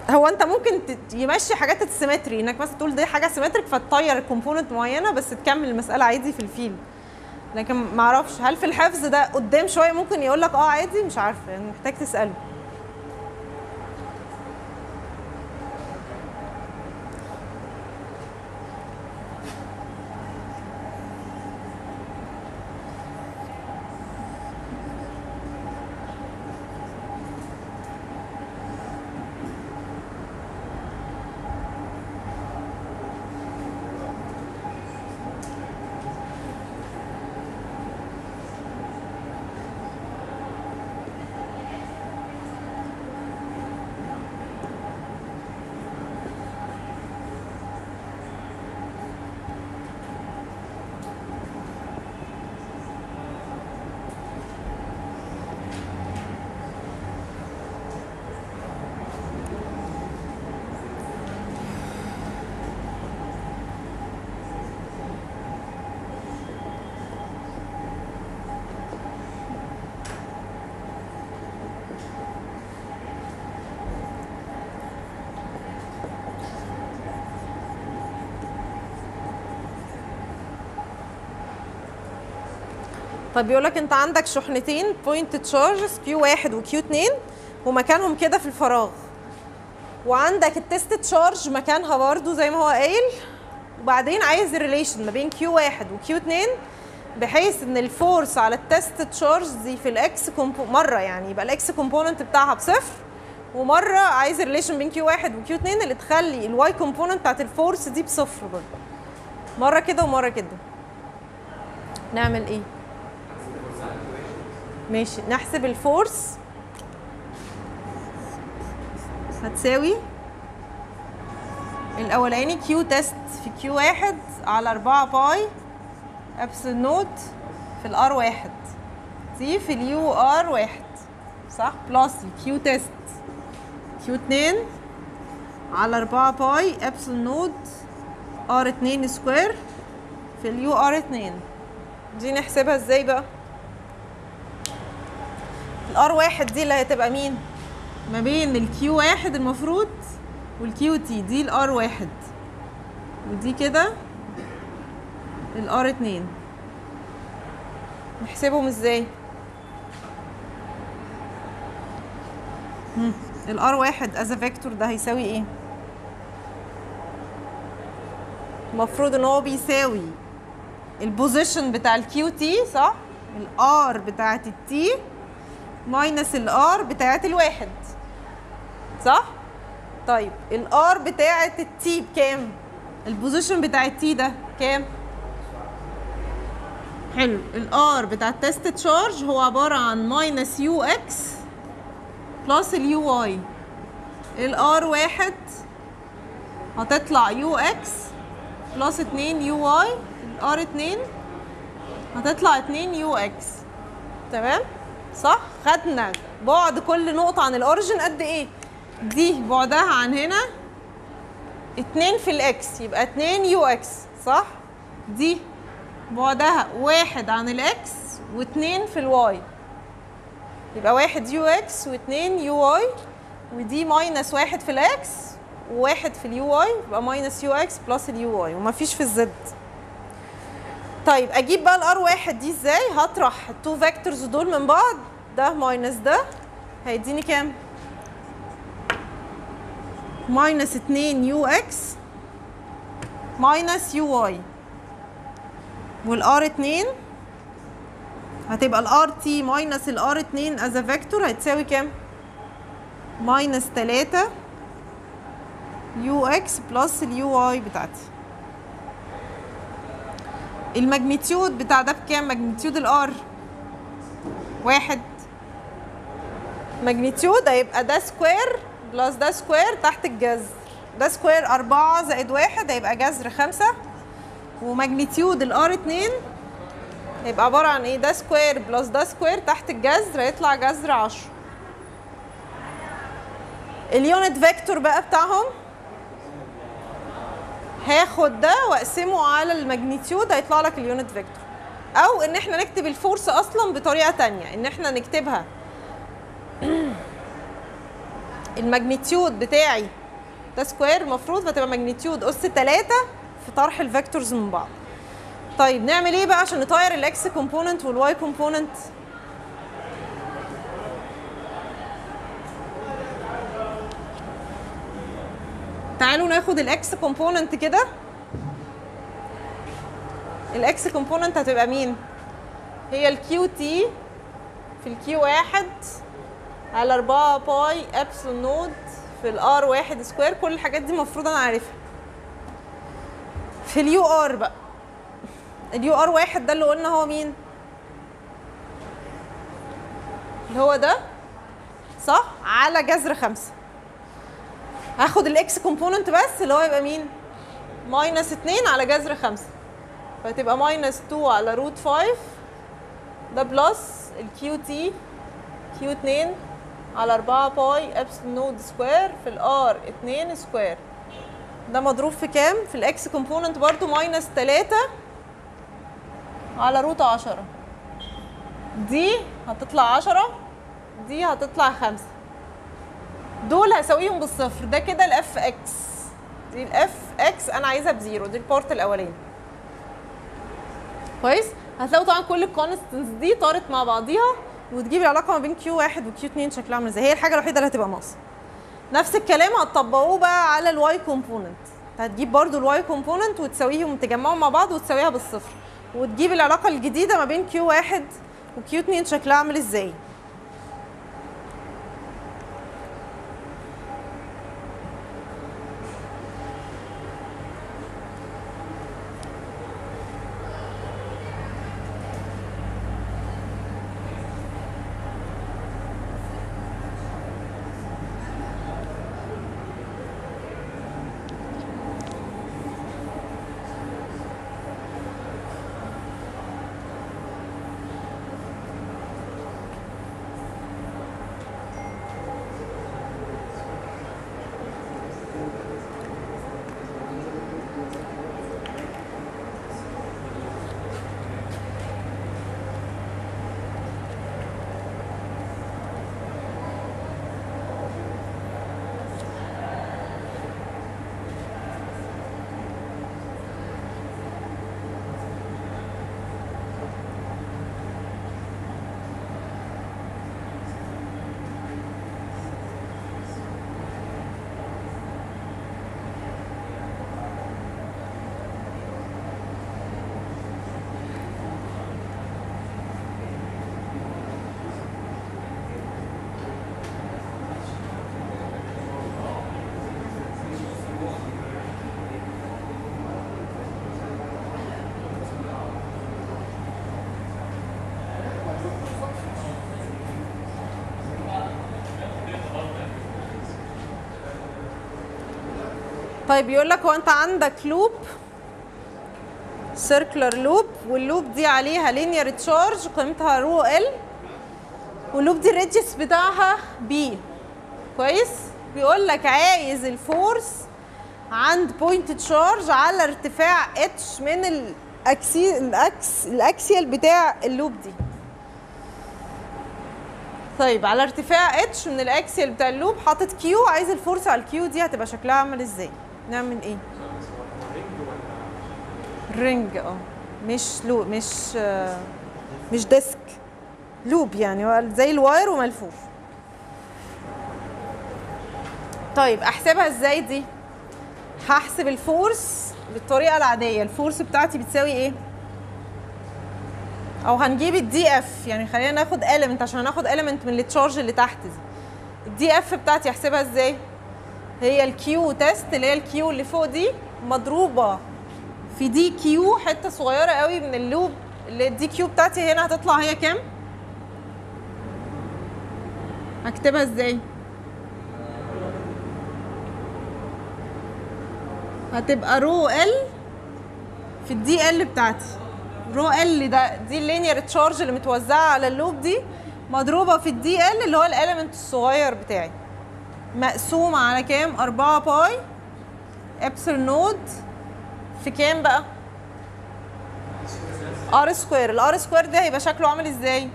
هو انت ممكن يمشي حاجات ال symmetry انك مثلا تقول دي حاجة symmetric فتطير component معينة بس تكمل المسألة عادي في ال field. لكن ما أعرفش هل في الحفظ ده قدام شوية ممكن يقول لك آه عادي؟ مش عارفة يعني محتاج تسأله. طب بيقول لك انت عندك شحنتين point charges Q واحد و Q اتنين ومكانهم كده في الفراغ. وعندك ال test charge مكانها برضو زي ما هو قايل. وبعدين عايز ال relation ما بين Q واحد و Q اتنين بحيث إن ال force على ال test charge دي في ال X مرة يعني يبقى ال X component بتاعها بصفر ومرة عايز ال relation بين Q واحد و Q اتنين اللي تخلي ال Y component بتاعت ال force دي بصفر برضه مرة كده ومرة كده. نعمل إيه؟ ماشي. نحسب ال force هتساوي الأولاني Q test في Q واحد على 4 pi epsilon naught في ال R واحد. دي في ال U R واحد. صح؟ plus ال Q test Q اتنين على 4 pi epsilon naught R اتنين square في ال U R اتنين. دي نحسبها إزاي بقى؟ ال R واحد دي اللي هتبقى مين؟ ما بين ال Q واحد المفروض وال Q T دي ال R واحد. ودي كده ال R اتنين. نحسبهم إزاي؟ ال R واحد as vector ده هيساوي إيه؟ المفروض ان هو بيساوي ال position بتاع ال Q T صح؟ ال R بتاعت ال T minus ال R بتاعت الواحد. صح؟ طيب ال R بتاعت ال T بكام؟ ال position بتاع ال T ده كام؟ حلو. الآر بتاع التست تشارج هو عبارة عن minus U X plus ال U Y. ال R واحد هتطلع U X plus 2 U Y. ال R 2 هتطلع 2 U X. تمام؟ صح؟ خدنا بعد كل نقطة عن ال origin قد إيه؟ دي بعدها عن هنا. 2 في ال X يبقى 2 U X صح؟ دي بعدها واحد عن ال X واتنين في ال Y. يبقى واحد U X واتنين U Y ودي minus واحد في ال X وواحد في ال U Y يبقى minus U X plus ال U Y ومفيش في ال Z. طيب أجيب بقى ال R واحد دي إزاي؟ هطرح ال two vectors دول من بعض. ده minus ده. هيديني كام؟ minus 2 U X minus U Y. وال R 2 هتبقى ال R T minus ال R 2 as vector هتساوي كام؟ minus 3 U X plus ال U Y بتاعتي. ال magnitude بتاع ده بكام؟ magnitude ال R. واحد. magnitude هيبقى ده square plus ده square تحت الجذر. ده square أربعة زائد واحد هيبقى جذر خمسة. و magnitude ال R 2 هيبقى عبارة عن إيه؟ ده square plus ده square تحت الجذر هيطلع جذر 10 ال unit vector بقى بتاعهم؟ هاخد ده وأقسمه على ال magnitude هيطلع لك ال unit vector. أو إن إحنا نكتب ال force أصلا بطريقة تانية إن إحنا نكتبها ال magnitude بتاعي ده square المفروض فتبقى magnitude أس 3 في طرح ال vectors من بعض. طيب نعمل إيه بقى عشان نطير ال X component وال Y component تعالوا ناخد ال X component كده. ال X component هتبقى مين؟ هي ال Q T في ال Q واحد على 4 pi epsilon naught في ال R واحد square. كل الحاجات دي المفروض أنا عارفها. في ال U R بقى. ال U R واحد ده اللي قلنا هو مين؟ اللي هو ده. صح؟ على جذر خمسة. هاخد ال X component بس اللي هو يبقى مين؟ minus اتنين على جذر خمسة. فتبقى minus two على root five ده plus ال Q T Q اتنين على أربعة pi epsilon naught square في ال R اتنين square ده مضروب في كام؟ في ال X component برضو minus تلاتة على root عشرة. دي هتطلع عشرة دي هتطلع خمسة. دول هساويهم بالصفر. ده كده ال F X دي ال Fx أنا عايزها ب zero. دي ال part الأولاني. كويس؟ هتلاقوا طبعا كل ال constants دي طارت مع بعضيها وتجيب العلاقة ما بين Q واحد و Q اتنين شكلها عامل إزاي. هي الحاجة الوحيدة اللي هتبقى ناقصة. نفس الكلام هتطبقوه بقى على ال Y component هتجيب برضو ال Y component وتساويهم تجمعهم مع بعض وتساويها بالصفر. وتجيب العلاقة الجديدة ما بين Q واحد و Q اتنين شكلها عامل إزاي. طيب يقول لك هو انت عندك loop circular loop وال loop دي عليها linear charge قيمتها rho L وال loop دي ال radius بتاعها b كويس؟ بيقول لك عايز ال force عند point charge على ارتفاع اتش من الاكسي الاكس الاكسيال بتاع ال loop دي. طيب على ارتفاع اتش من ال axial بتاع ال loop حاطط Q عايز ال force على ال Q دي هتبقى شكلها عامل إزاي؟ نعمل إيه؟ ring آه. مش لو مش آه، مش disk. loop يعني زي ال wire وملفوف. طيب أحسبها إزاي دي؟ هحسب ال force بالطريقة العادية. ال force بتاعتي بتساوي إيه؟ أو هنجيب ال dF يعني خلينا ناخد element عشان ناخد element من ال charge اللي تحت دي. ال dF بتاعتي أحسبها إزاي؟ هي ال Q test اللي هي ال Q اللي فوق دي مضروبة. في dQ حتة صغيرة قوي من ال loop اللي ال dQ بتاعتي هنا هتطلع هي كام؟ هكتبها إزاي؟ هتبقى rho L في ال dL بتاعتي. rho L ده دي ال linear charge اللي متوزعة على ال loop دي. مضروبة في ال dL اللي هو ال element الصغير بتاعي. مقسومه على كام؟ 4 pi epsilon node في كام بقى؟ R square. ال R square ده هيبقى شكله عامل إزاي؟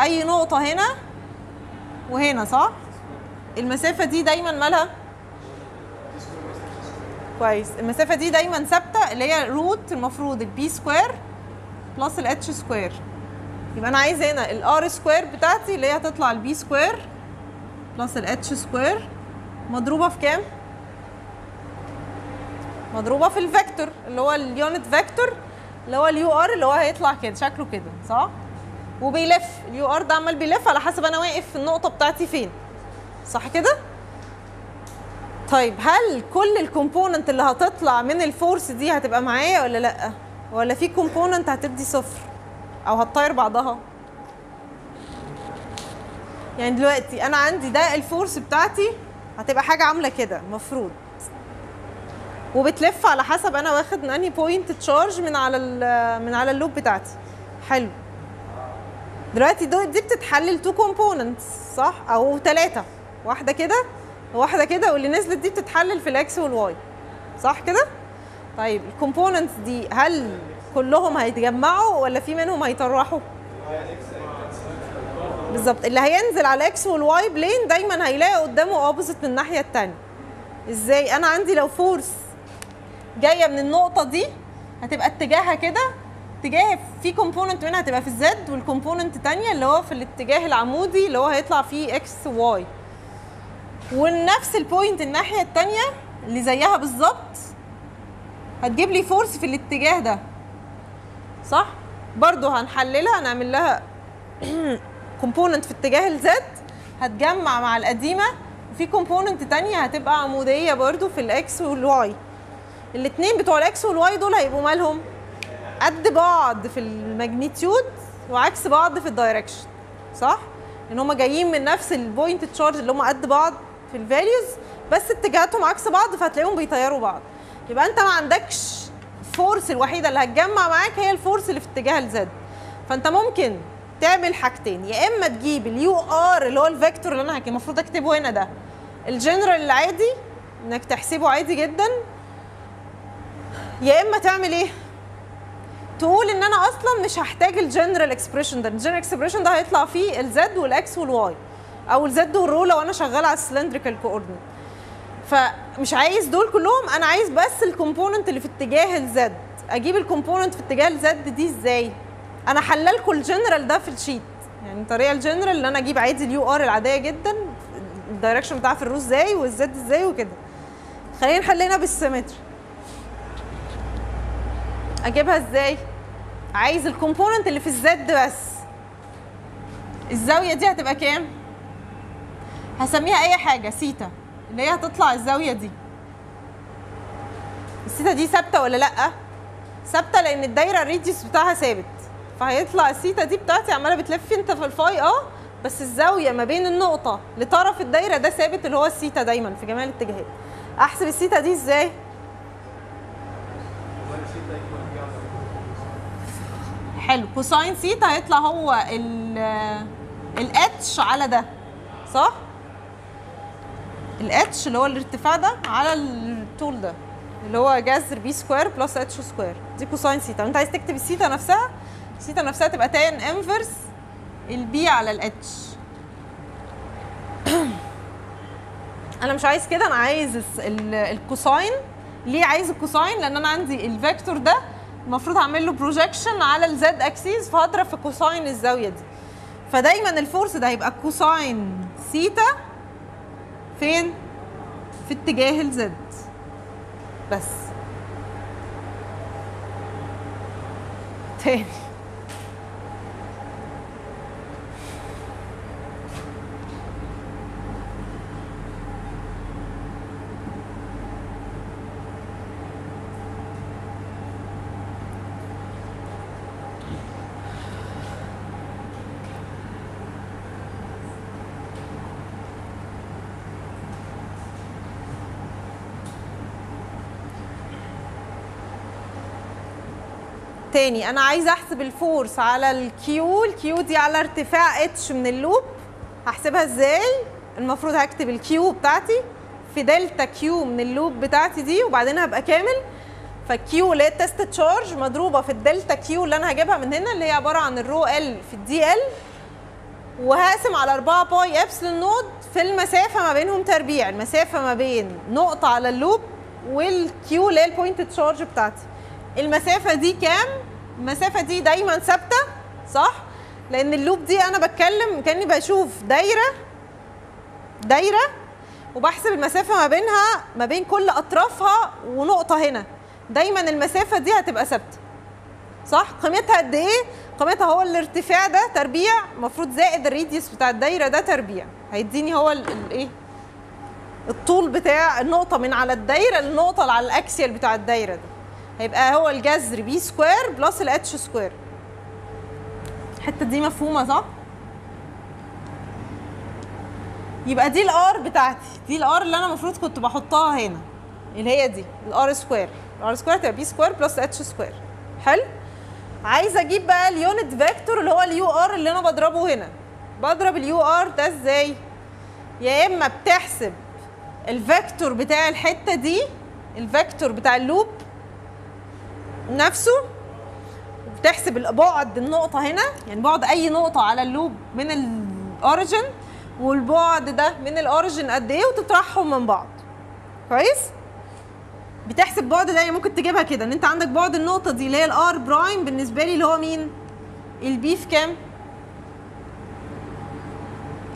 أي نقطة هنا وهنا صح؟ المسافة دي دايما مالها؟ كويس. المسافة دي دايما ثابتة اللي هي root المفروض ال b square plus ال h square. يبقى أنا عايز هنا ال R square بتاعتي اللي هي هتطلع ال b square. plus ال h square. مضروبة في كام؟ مضروبة في ال vector اللي هو ال unit vector اللي هو ال uR اللي هو هيطلع كده شكله كده صح؟ وبيلف ال uR ده عمال بيلف على حسب أنا واقف في النقطة بتاعتي فين. صح كده؟ طيب هل كل ال component اللي هتطلع من ال force دي هتبقى معايا ولا لأ؟ ولا في component هتدي صفر؟ أو هتطير بعضها؟ يعني دلوقتي أنا عندي ده ال force بتاعتي هتبقى حاجة عاملة كده المفروض وبتلف على حسب أنا واخد من point charge من على من على ال loop بتاعتي. حلو. دلوقتي دي بتتحلل two components صح؟ أو ثلاثة واحدة كده وواحدة كده واللي نزلت دي بتتحلل في ال X وال Y صح كده؟ طيب ال components دي هل كلهم هيتجمعوا ولا في منهم هيطرحوا؟ بالظبط. اللي هينزل على ال X وال Y plane دايما هيلاقي قدامه opposite من الناحية التانية. إزاي؟ أنا عندي لو force جاية من النقطة دي هتبقى اتجاهها كده. اتجاه في component منها هتبقى في ال Z وال component تانية اللي هو في الاتجاه العمودي اللي هو هيطلع فيه X Y ونفس ال point الناحية التانية اللي زيها بالظبط هتجيب لي force في الاتجاه ده. صح؟ برضو هنحللها هنعمل لها component في اتجاه ال Z هتجمع مع القديمة. وفي component تانية هتبقى عمودية برضو في ال X وال Y الاثنين بتوع ال X وال Y دول هيبقوا مالهم؟ قد بعض في ال magnitude وعكس بعض في ال direction صح؟ ان هم جايين من نفس ال point charge اللي هم قد بعض في ال values بس اتجاهاتهم عكس بعض فهتلاقيهم بيطيروا بعض. يبقى أنت ما عندكش ال force الوحيدة اللي هتجمع معاك هي ال force اللي في اتجاه ال Z فأنت ممكن تعمل حاجتين يا إما تجيب ال uR اللي هو ال vector اللي أنا المفروض أكتبه هنا ده الجنرال العادي إنك تحسبه عادي جدا يا إما تعمل إيه؟ تقول إن أنا أصلا مش هحتاج ال general expression ده ال general expression ده هيطلع فيه الزد والاكس والواي أو ال Z وال rho لو أنا شغالة على ال cylindrical coordinate فمش عايز دول كلهم أنا عايز بس ال component اللي في اتجاه ال Z أجيب ال component في اتجاه ال Z دي إزاي؟ أنا حللكوا الجنرال ده في ال sheet. يعني الطريقة الجنرال اللي أنا أجيب عادي ال uR العادية جدا ال direction بتاعها في ال rho إزاي وال Z إزاي وكده. خلينا نحلها بال symmetry. أجيبها إزاي؟ عايز ال component اللي في ال Z بس. الزاوية دي هتبقى كام؟ هسميها أي حاجة سيتا. اللي هي هتطلع الزاوية دي. السيتا دي ثابتة ولا لأ؟ ثابتة لأن الدايرة ال radius بتاعها ثابت. فهيطلع السيتا دي بتاعتي عمالة بتلف انت في ال phi آه بس الزاوية ما بين النقطة لطرف الدايرة ده ثابت اللي هو السيتا دايما في جميع الاتجاهات أحسب الثيتا دي إزاي؟ حلو. cosine theta هيطلع هو ال ال H على ده صح؟ ال H اللي هو الارتفاع ده على الطول ده اللي هو جذر B square plus H square دي cosine theta وانت عايز تكتب الثيتا نفسها الثيتا نفسها تبقى تان إنفرس البي على الاتش أنا مش عايز كده أنا عايز ال cosine. ليه عايز ال cosine؟ لأن أنا عندي ال vector ده المفروض اعمل له projection على ال Z axis فهضرب في cosine الزاوية دي. فدايما ال force ده هيبقى cosine theta فين؟ في اتجاه ال Z بس. تاني. تاني. أنا عايزة أحسب الفورس على الكيو الكيو دي على ارتفاع اتش من اللوب هحسبها إزاي؟ المفروض هكتب ال Q بتاعتي في delta Q من ال loop بتاعتي دي وبعدين هبقى أكامل. فال Q اللي هي ال test charge مضروبة في ال delta Q اللي أنا هجيبها من هنا اللي هي عبارة عن ال rho L في ال dL وهقسم على 4 pi epsilon naught في المسافة ما بينهم تربيع. المسافة ما بين نقطة على ال loop وال Q اللي هي ال point charge بتاعتي. المسافة دي كام؟ المسافة دي دايما ثابتة صح؟ لأن ال loop دي أنا بتكلم كأني بشوف دايرة دايرة وبحسب المسافة ما بينها ما بين كل أطرافها ونقطة هنا. دايما المسافة دي هتبقى ثابتة صح؟ قيمتها قد إيه؟ قيمتها هو الارتفاع ده تربيع المفروض زائد ال radius بتاع الدايرة ده تربيع. هيديني هو الايه الطول بتاع النقطة من على الدايرة للنقطه على ال axial بتاع الدايرة ده. هيبقى هو الجذر B square plus ال H square الحتة دي مفهومة صح؟ يبقى دي ال R بتاعتي. دي ال R اللي أنا المفروض كنت بحطها هنا. اللي هي دي ال R square ال R square تبقى B square plus H square حلو؟ عايزة أجيب بقى ال unit vector اللي هو ال U R اللي أنا بضربه هنا. بضرب ال U R ده إزاي؟ يا إما بتحسب ال vector بتاع الحتة دي ال vector بتاع ال loop نفسه وبتحسب بعد النقطة هنا يعني بعد أي نقطة على ال loop من ال origin والبعد ده من ال origin قد إيه وتطرحهم من بعض كويس؟ بتحسب بعد ده يعني ممكن تجيبها كده إن أنت عندك بعد النقطة دي اللي هي ال R prime بالنسبة لي اللي هو مين؟ ال B في كام؟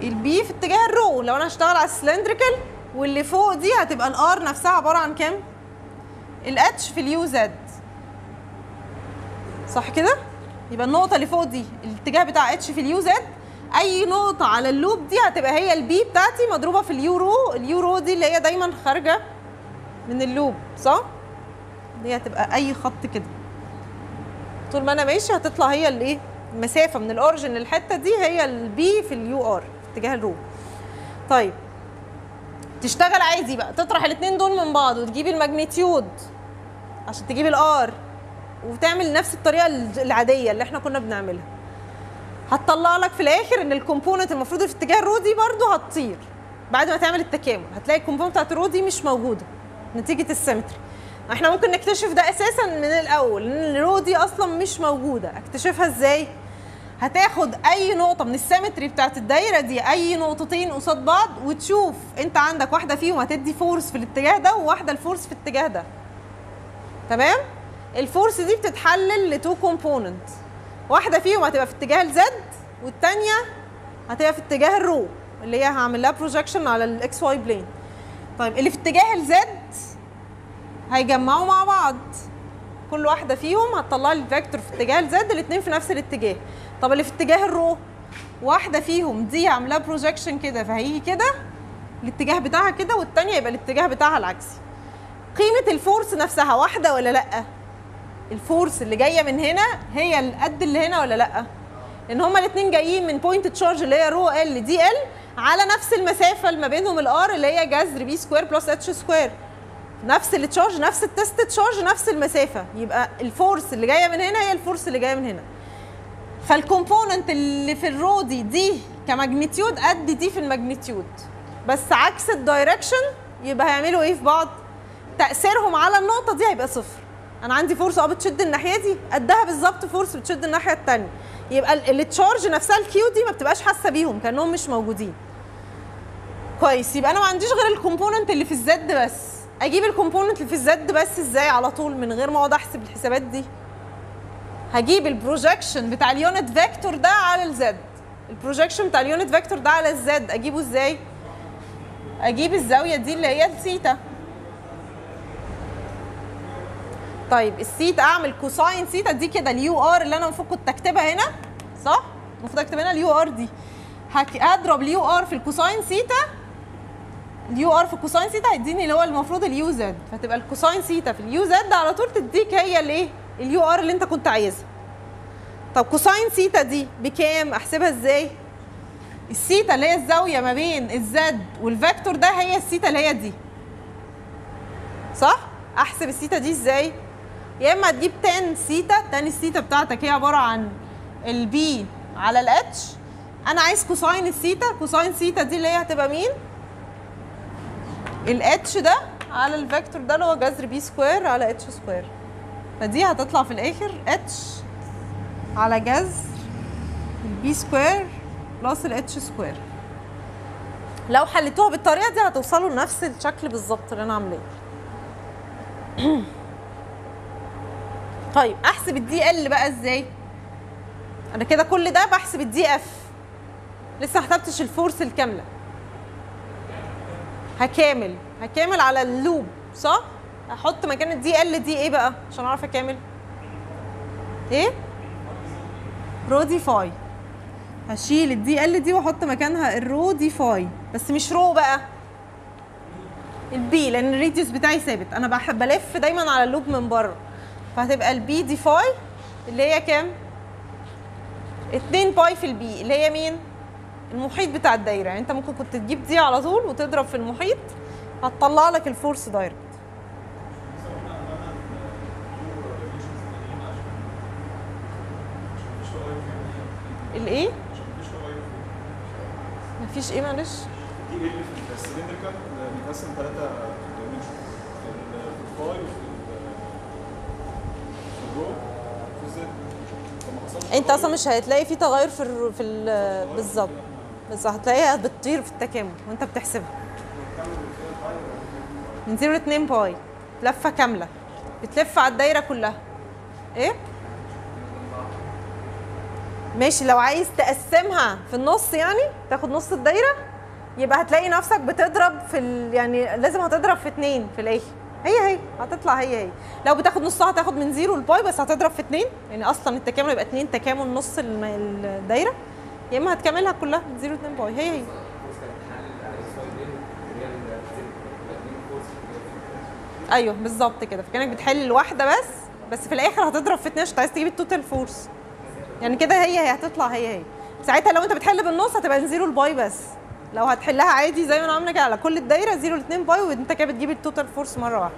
البي في اتجاه ال rho لو أنا هشتغل على ال cylindrical واللي فوق دي هتبقى ال R نفسها عبارة عن كام؟ الاتش في اليو زد صح كده؟ يبقى النقطة اللي فوق دي الاتجاه بتاع اتش في اليو زد أي نقطة على ال loop دي هتبقى هي ال B بتاعتي مضروبة في اليورو اليورو دي اللي هي دايما خارجة من ال loop صح؟ دي هتبقى أي خط كده. طول ما أنا ماشي هتطلع هي الايه المسافة من ال origin للحتة دي هي ال B في ال U R اتجاه ال rho. طيب تشتغل عادي بقى تطرح الاثنين دول من بعض وتجيب ال magnitude عشان تجيب ال R وتعمل نفس الطريقة العادية اللي إحنا كنا بنعملها. هتطلع لك في الآخر إن ال component المفروض في اتجاه ال rho دي برضو هتطير. بعد ما تعمل التكامل هتلاقي ال component بتاعت ال rho دي مش موجودة. نتيجة ال symmetry. إحنا ممكن نكتشف ده أساسا من الأول إن ال rho دي أصلا مش موجودة. اكتشفها إزاي؟ هتاخد أي نقطة من ال symmetry بتاعت الدايرة دي أي نقطتين قصاد بعض وتشوف أنت عندك واحدة فيهم هتدي force في الاتجاه ده وواحدة ال force في الاتجاه ده. تمام؟ ال force دي بتتحلل ل two component واحدة فيهم هتبقى في اتجاه ال Z والتانية هتبقى في اتجاه ال rho اللي هي هعمل لها projection على ال X Y plane طيب اللي في اتجاه ال Z هيجمعوا مع بعض. كل واحدة فيهم هتطلع لي ال vector في اتجاه ال Z الاثنين في نفس الاتجاه. طب اللي في اتجاه ال rho واحدة فيهم دي عاملاها projection كده فهيجي كده الاتجاه بتاعها كده والتانية يبقى الاتجاه بتاعها العكسي. قيمة ال force نفسها واحدة ولا لأ؟ ال force اللي جاية من هنا هي القد اللي هنا ولا لأ؟ لأن هما الاثنين جايين من point charge اللي هي rho L dL على نفس المسافة اللي ما بينهم ال R اللي هي جذر B square plus H square نفس ال charge نفس ال test charge نفس المسافة. يبقى ال force اللي جاية من هنا هي ال force اللي جاية من هنا. فال component اللي في ال rho دي دي ك magnitude قد دي في ال magnitude. بس عكس ال direction يبقى هيعملوا إيه في بعض؟ تأثيرهم على النقطة دي هيبقى صفر. أنا عندي force آه بتشد الناحية دي قدها بالظبط force بتشد الناحية الثانية يبقى ال- ال charge نفسها ال Q دي ما بتبقاش حاسة بيهم كأنهم مش موجودين. كويس يبقى أنا ما عنديش غير ال component اللي في ال Z بس. أجيب ال component اللي في ال Z بس إزاي على طول؟ من غير ما أقعد أحسب الحسابات دي. هجيب ال projection بتاع ال unit vector ده على ال Z. ال projection بتاع ال unit vector ده على ال Z أجيبه إزاي؟ أجيب الزاوية دي اللي هي الثيتا. طيب السيتا أعمل cosine theta دي كده ال u r اللي أنا المفروض كنت أكتبها هنا صح؟ المفروض أكتب هنا ال u r دي. هضرب اليو آر في الكوساين سيتا. اليو آر في الكوساين سيتا هيديني اللي هو المفروض ال u z. فتبقى ال cosine theta في ال u z على طول تديك هي الإيه؟ ال u r اللي أنت كنت عايزها. طب cosine theta دي بكام؟ أحسبها إزاي؟ السيتا اللي هي الزاوية ما بين ال z وال vector ده هي السيتا اللي هي دي. صح؟ أحسب السيتا دي إزاي؟ يا إما تجيب tan theta tan ال theta بتاعتك هي عبارة عن البي على الاتش أنا عايز cosine ال theta cosine theta دي اللي هي هتبقى مين؟ الاتش ده على ال vector ده اللي هو جذر b square على h square فدي هتطلع في الآخر اتش على جذر ال b square plus ال h square لو حليتوها بالطريقة دي هتوصلوا لنفس الشكل بالظبط اللي أنا عاملاه. طيب أحسب ال dl بقى إزاي؟ أنا كده كل ده بحسب ال dF لسه ما حسبتش ال force الكاملة. هكامل هكامل على ال loop صح؟ هحط مكان ال dl دي إيه بقى عشان أعرف أكامل. إيه؟ rho d phi. هشيل ال dl دي وأحط مكانها ال rho d phi. بس مش rho بقى. ال b لأن ال radius بتاعي ثابت. أنا بحب بلف دايما على ال loop من بره. فهتبقى ال b d phi اللي هي كام؟ 2 pi في ال b اللي هي مين؟ المحيط بتاع الدايرة. يعني انت ممكن كنت تجيب دي على طول وتضرب في المحيط هتطلع لك ال force direct الايه مفيش إيه معلش. دي إيه في ال cylindrical بيتقسم ثلاثة dimension في ال phi وفي ال- في ال rho في ال z فما حصلش انت. أصلا مش هتلاقي في تغير في في ال بالظبط. بس هتلاقيها بتطير في التكامل وانت بتحسبها. من 0 ل 2 pi. لفة كاملة. بتلف على الدايرة كلها. إيه؟ ماشي. لو عايز تقسمها في النص يعني تاخد نص الدايرة يبقى هتلاقي نفسك بتضرب في ال... يعني لازم هتضرب في اتنين في الآخر. هي هي. هتطلع هي هي. لو بتاخد نصها هتاخد من zero ل pi بس هتضرب في اتنين. يعني أصلا التكامل يبقى اتنين تكامل نص الدايرة. يا إما هتكملها كلها من zero لاتنين pi. هي هي. اتنين أيوه بالظبط كده. فكأنك بتحل الواحدة بس بس في الآخر هتضرب في اتنين عشان عايز تجيب ال total force يعني كده هي هي. هتطلع هي هي. ساعتها لو أنت بتحل بالنص هتبقى من zero ل pi بس. لو هتحلها عادي زي ما أنا عامله كده على كل الدايره zero لاتنين pi وانت كده بتجيب ال total force مره واحدة.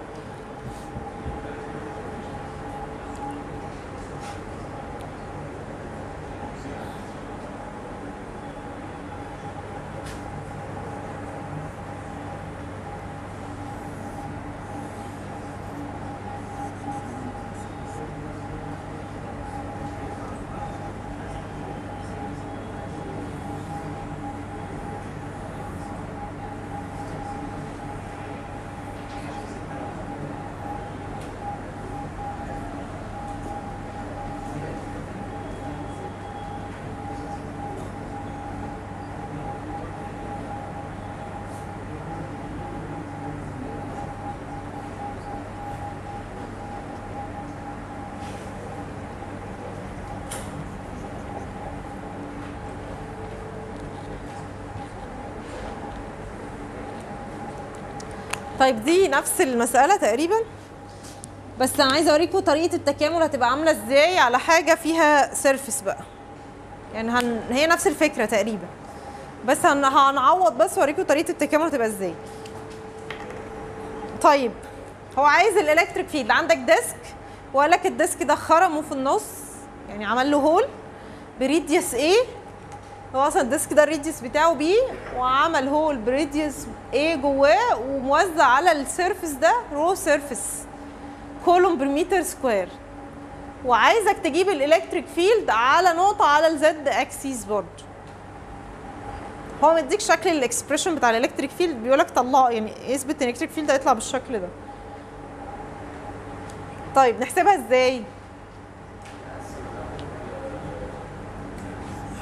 طيب دي نفس المسألة تقريبا. بس أنا عايزة أوريكم طريقة التكامل هتبقى عاملة إزاي على حاجة فيها surface بقى. يعني هن... هي نفس الفكرة تقريبا. بس هن... هنعوض بس وأوريكم طريقة التكامل هتبقى إزاي. طيب هو عايز ال electric field. عندك disk؟ وقال لك الديسك ده خرمه في النص يعني عمل له hole ب radius a هو أصلا ال disk ده ال radius بتاعه b وعمل hole ب radius a جواه وموزع على ال surface ده rho surface coulomb per meter square وعايزك تجيب ال electric field على نقطة على الزد اكسيس برضه هو مديك شكل ال expression بتاع ال electric field بيقول لك طلعه يعني اثبت ال electric field هيطلع بالشكل ده. طيب نحسبها إزاي؟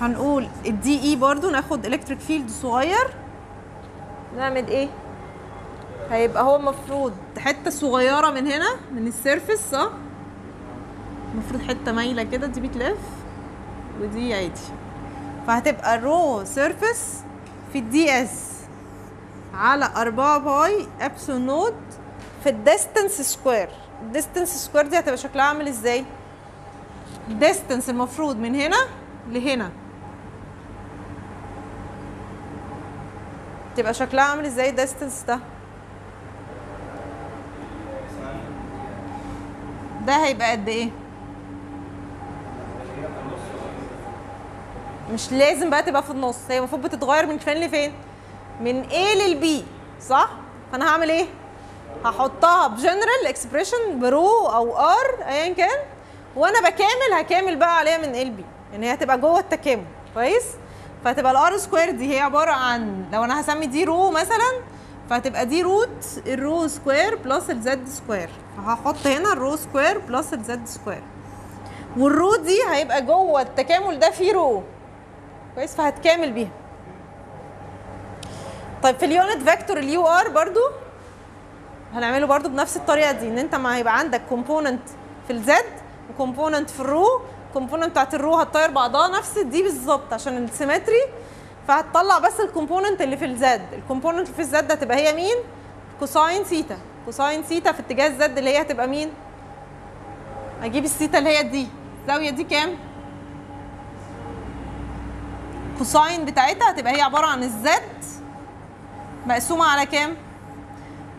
هنقول ال dE برضو ناخد electric field صغير. نعمل إيه؟ هيبقى هو المفروض حتة صغيرة من هنا من ال surface صح؟ المفروض حتة مايلة كده دي بتلف ودي عادي. فهتبقى ال rho surface في ال ds على 4 pi epsilon naught في ال distance square ال distance square دي هتبقى شكلها عامل إزاي؟ distance المفروض من هنا لهنا. تبقى شكلها عامل إزاي ال distance ده؟ ده هيبقى قد إيه؟ مش لازم بقى تبقى في النص هي المفروض بتتغير من فين لفين؟ من A لل b صح؟ فأنا هعمل إيه؟ هحطها ب general expression ب rho أو r ايا كان وأنا بكامل هكامل بقى عليها من a ل b يعني هي هتبقى جوه التكامل كويس؟ فهتبقى ال r square دي هي عبارة عن لو أنا هسمي دي rho مثلا فهتبقى دي root ال rho square plus ال z square. فهحط هنا ال rho square plus ال z square. وال rho دي هيبقى جوه التكامل ده فيه rho. كويس؟ فهتكامل بيها. طيب في ال unit vector ال u r برضو هنعمله برضو بنفس الطريقة دي إن أنت ما هيبقى عندك كومبوننت في الزد وكومبوننت في ال rho الكومبوننت بتاعت الرو هتطير بعضها نفس دي بالظبط عشان ال symmetry فهتطلع بس ال component اللي في ال z. ال component اللي في ال z هتبقى هي مين؟ cosine theta cosine theta في اتجاه ال z اللي هي هتبقى مين؟ أجيب السيتا اللي هي دي. الزاويه دي كام؟ cosine بتاعتها هتبقى هي عبارة عن ال z مقسومة على كام؟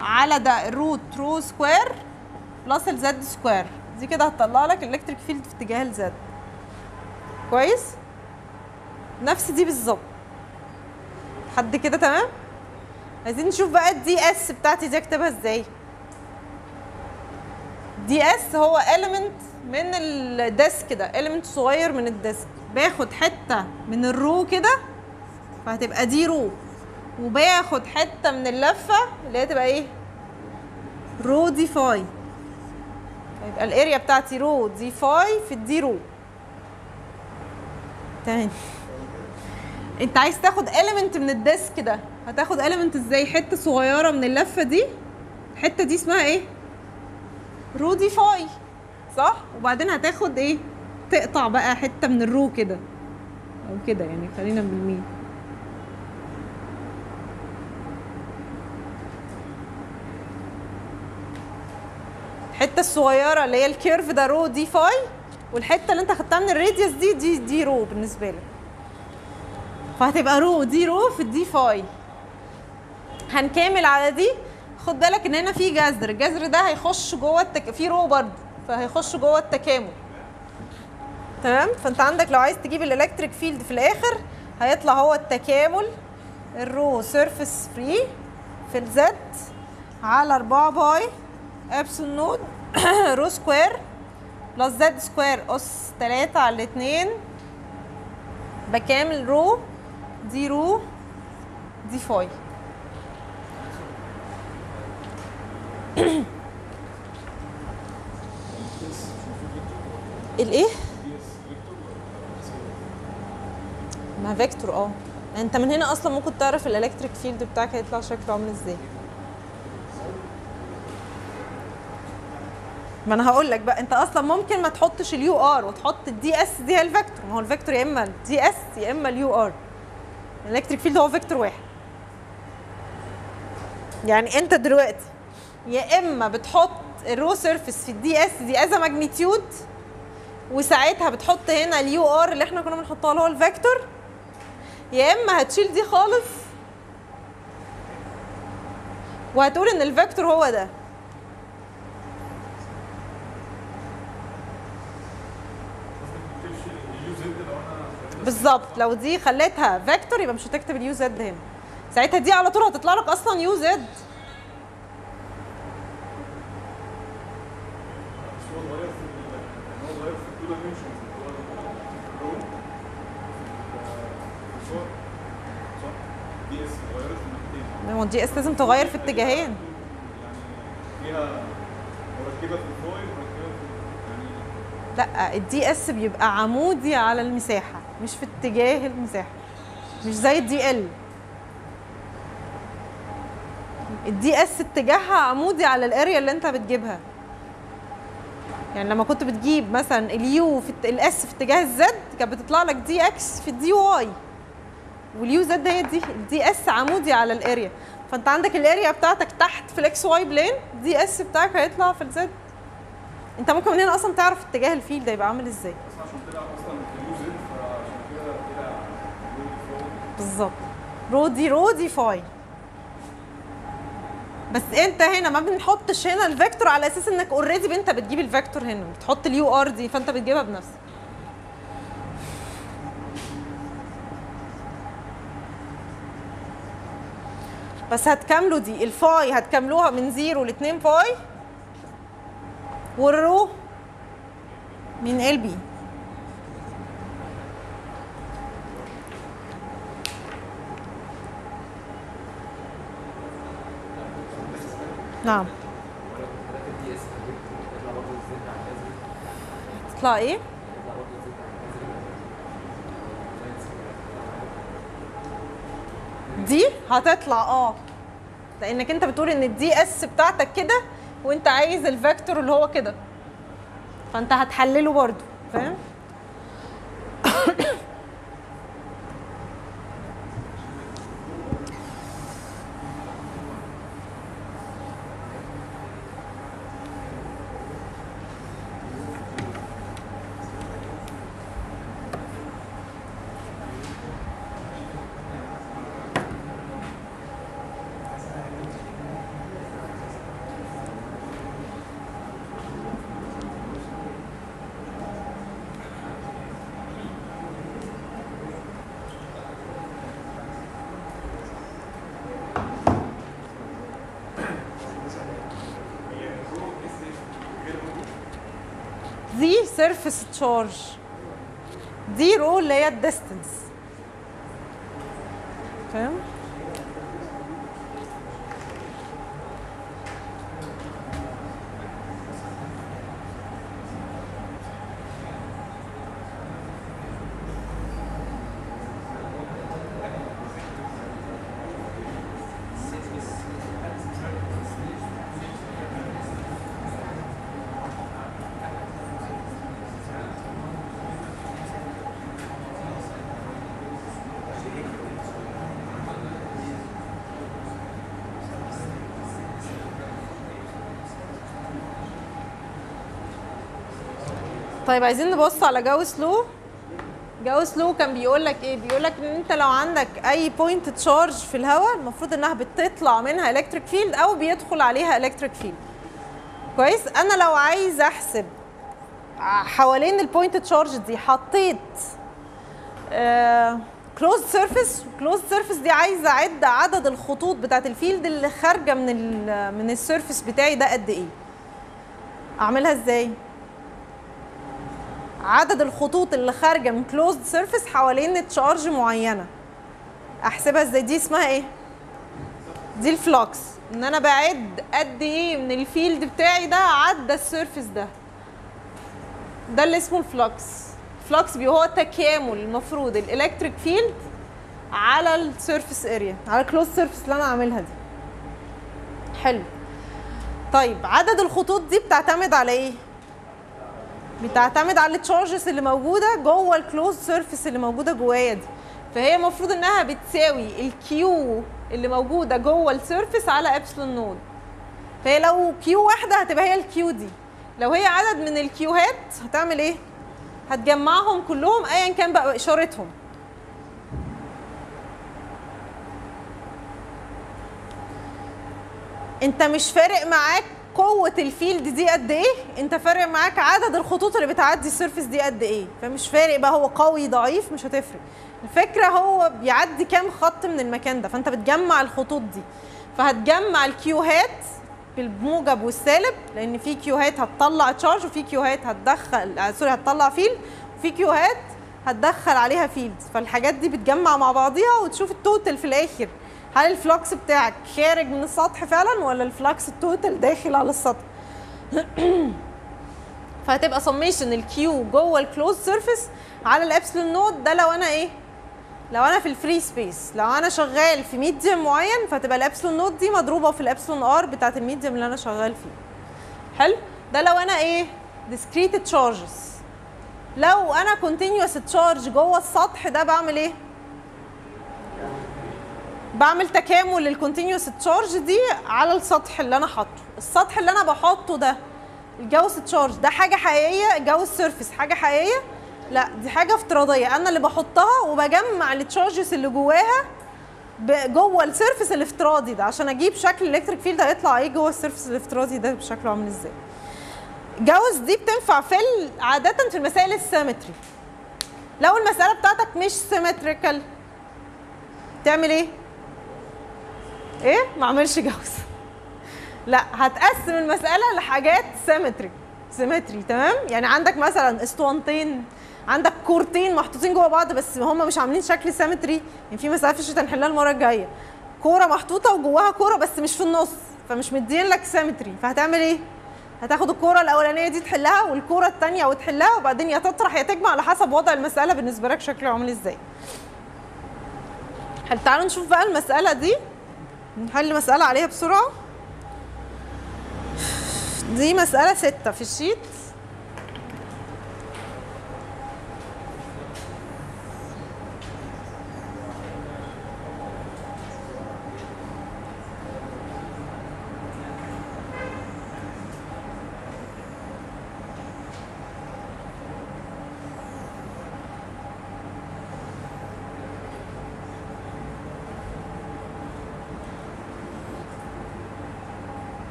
على ده ال root rho square plus ال z square دي كده هتطلع لك ال electric field في اتجاه ال z كويس؟ نفس دي بالظبط. حد كده تمام؟ عايزين نشوف بقى ال dS بتاعتي دي اكتبها إزاي. dS هو element من ال disk ده element صغير من ال disk باخد حتة من ال rho كده فهتبقى d rho وباخد حتة من اللفة اللي هي تبقى إيه؟ rho d phi يبقى ال area بتاعتي rho d phi في ال d rho تاني انت عايز تاخد element من ال disk ده هتاخد element إزاي حتة صغيره من اللفه دي الحته دي اسمها إيه rho d phi صح وبعدين هتاخد إيه تقطع بقى حتة من ال rho كده أو كده يعني خلينا بالمين الحتة الصغيرة اللي هي ال curve ده rho d phi والحتة اللي انت خدتها من ال radius دي دي d rho بالنسبة لك. فهتبقى rho d rho في ال d phi. هنكمل على دي. خد بالك ان هنا في جذر. الجذر ده هيخش جوه التك... في rho برضه فهيخش جوه التكامل. تمام؟ فانت عندك لو عايز تجيب ال electric field في الآخر هيطلع هو التكامل. ال rho surface free في ال z على 4 pi. epsilon node rho square plus z square أس 3 على 2 بكامل rho d rho d phi. الإيه؟ ما vector آه. أنت من هنا أصلا ممكن تعرف ال electric field بتاعك هيطلع شكله عامل إزاي. ما أنا هقول لك بقى أنت أصلا ممكن ما تحطش ال u R وتحط ال dS دي هي ال vector. ما هو ال vector يا إما ال dS يا إما ال u R. ال electric field هو vector واحد. يعني أنت دلوقتي يا إما بتحط ال rho surface في ال dS دي as magnitude وساعتها بتحط هنا ال u R اللي إحنا كنا بنحطها اللي هو ال vector يا إما هتشيل دي خالص وهتقول إن ال vector هو ده. بالظبط. لو دي خليتها vector يبقى مش هتكتب ال u z هنا. ساعتها دي على طول هتطلع لك أصلا u z. هو؟ dS لازم تغير في اتجاهين. لا ال dS بيبقى عمودي على المساحة. مش في اتجاه المساحة مش زي ال dL. ال dS اتجاهها عمودي على ال area اللي انت بتجيبها. يعني لما كنت بتجيب مثلا ال u في ال S في اتجاه ال z كانت بتطلع لك dx في ال dy. وال u z هي دي ال dS عمودي على ال area. فانت عندك ال area بتاعتك تحت في ال xy plane dS بتاعك هيطلع في ال z. انت ممكن من هنا أصلا تعرف اتجاه ال field ده يبقى عامل إزاي أصلا عشان طلع أصلا ال u z فعشان كده طلع اليو فوق بالظبط. rho d rho d phi بس انت هنا ما بنحطش هنا الفيكتور على أساس إنك already انت بتجيب ال vector هنا. بتحط ال u R دي فأنت بتجيبها بنفسك. بس هتكملوا دي. ال phi هتكملوها من zero ل 2 pi. وال rho من ال بي نعم ولو كنت كتبت دي اس هتطلع برضه الزد على الازرق تطلع إيه؟ دي هتطلع آه. لأنك أنت بتقول إن الدي إس بتاعتك كده وأنت عايز الفيكتور اللي هو كده. فأنت هتحلله برضو فاهم دي سيرفيس تشارج. دي رو اللي هي الديستنس فاهم طيب عايزين نبص على جاوس law جاوس law كان بيقول لك إيه؟ بيقول لك إن أنت لو عندك أي point charge في الهواء المفروض إنها بتطلع منها electric field أو بيدخل عليها electric field كويس؟ أنا لو عايز أحسب حوالين ال point charge دي حطيت closed surface closed surface دي عايزة أعد عدد الخطوط بتاعت ال field اللي خارجة من من ال surface بتاعي ده قد إيه. أعملها إزاي؟ عدد الخطوط اللي خارجة من closed surface حوالين charge معينة. أحسبها إزاي؟ دي اسمها إيه؟ دي ال flux إن أنا بعد قد إيه من ال field بتاعي ده عدى ال surface ده. ده اللي اسمه ال flux ال flux بي هو تكامل المفروض ال electric field على ال surface area على ال closed surface اللي أنا عاملها دي. حلو. طيب عدد الخطوط دي بتعتمد على إيه؟ بتعتمد على ال charges اللي موجودة جوه ال closed surface اللي موجودة جوايا دي. فهي المفروض إنها بتساوي ال Q اللي موجودة جوه ال surface على epsilon naught. فهي لو Q واحدة هتبقى هي ال Q دي. لو هي عدد من ال Q هات هتعمل إيه؟ هتجمعهم كلهم ايا كان بقى إشارتهم. أنت مش فارق معاك قوة ال field دي قد إيه؟ أنت فارق معاك عدد الخطوط اللي بتعدي ال surface دي قد إيه؟ فمش فارق بقى هو قوي ضعيف مش هتفرق. الفكرة هو بيعدي كام خط من المكان ده فأنت بتجمع الخطوط دي. فهتجمع ال Q هات بالموجب والسالب لأن في Q هات هتطلع charge وفي Q هات هتدخل آه، sorry هتطلع field وفي Q هات هتدخل عليها field فالحاجات دي بتجمع مع بعضيها وتشوف ال total في الآخر. هل ال flux بتاعك خارج من السطح فعلا ولا ال flux ال total داخل على السطح؟ فهتبقى summation ال Q جوه ال closed surface على ال epsilon naught ده لو أنا إيه؟ لو أنا في ال free space لو أنا شغال في medium معين فتبقى ال epsilon naught دي مضروبة في ال epsilon r بتاعت ال medium اللي أنا شغال فيه. حلو؟ ده لو أنا إيه؟ discrete charges لو أنا continuous charge جوه السطح ده بعمل إيه؟ بعمل تكامل لل continuous charge دي على السطح اللي أنا حاطه. السطح اللي أنا بحطه ده ال Gauss charge ده حاجة حقيقية؟ ال Gauss surface حاجة حقيقية؟ لا دي حاجة افتراضية. أنا اللي بحطها وبجمع ال charges اللي جواها جوه ال surface الافتراضي ده عشان أجيب شكل ال electric field هيطلع إيه جوه ال surface الافتراضي ده بشكله عامل إزاي. جوز دي بتنفع في عادة في المسائل ال symmetry. لو المسألة بتاعتك مش symmetrical تعمل إيه؟ إيه؟ ما اعملش جوز. لا هتقسم المسألة لحاجات symmetry symmetry تمام؟ يعني عندك مثلا اسطوانتين عندك كورتين محطوطين جوه بعض بس هم مش عاملين شكل symmetry يعني في في الشيت هنحلها المرة الجاية. كورة محطوطة وجواها كورة بس مش في النص فمش مدين لك symmetry فهتعمل إيه؟ هتاخد الكورة الأولانية دي تحلها والكورة الثانية وتحلها وبعدين يا تطرح يا تجمع على حسب وضع المسألة بالنسبة لك شكله عامل إزاي. تعالوا نشوف بقى المسألة دي. نحل مسألة عليها بسرعة؟ دي مسألة ستة في الشيت.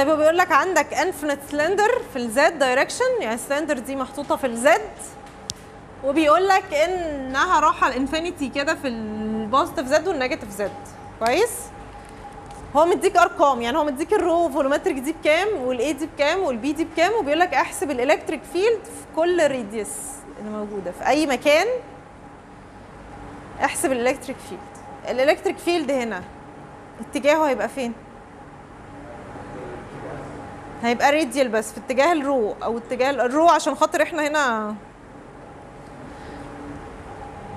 طيب هو بيقول لك عندك infinite cylinder في ال z direction يعني السلندر دي محطوطة في ال z وبيقول لك إنها رايحه ال infinity كده في ال positive z وال negative z كويس؟ هو مديك أرقام يعني هو مديك ال rho volumetric دي بكام وال a دي بكام وال b دي بكام وبيقول لك احسب ال electric field في كل radius اللي موجودة في أي مكان. احسب ال electric field ال electric field هنا اتجاهه هيبقى فين؟ هيبقى radial بس في اتجاه ال rho أو اتجاه ال rho عشان خاطر إحنا هنا.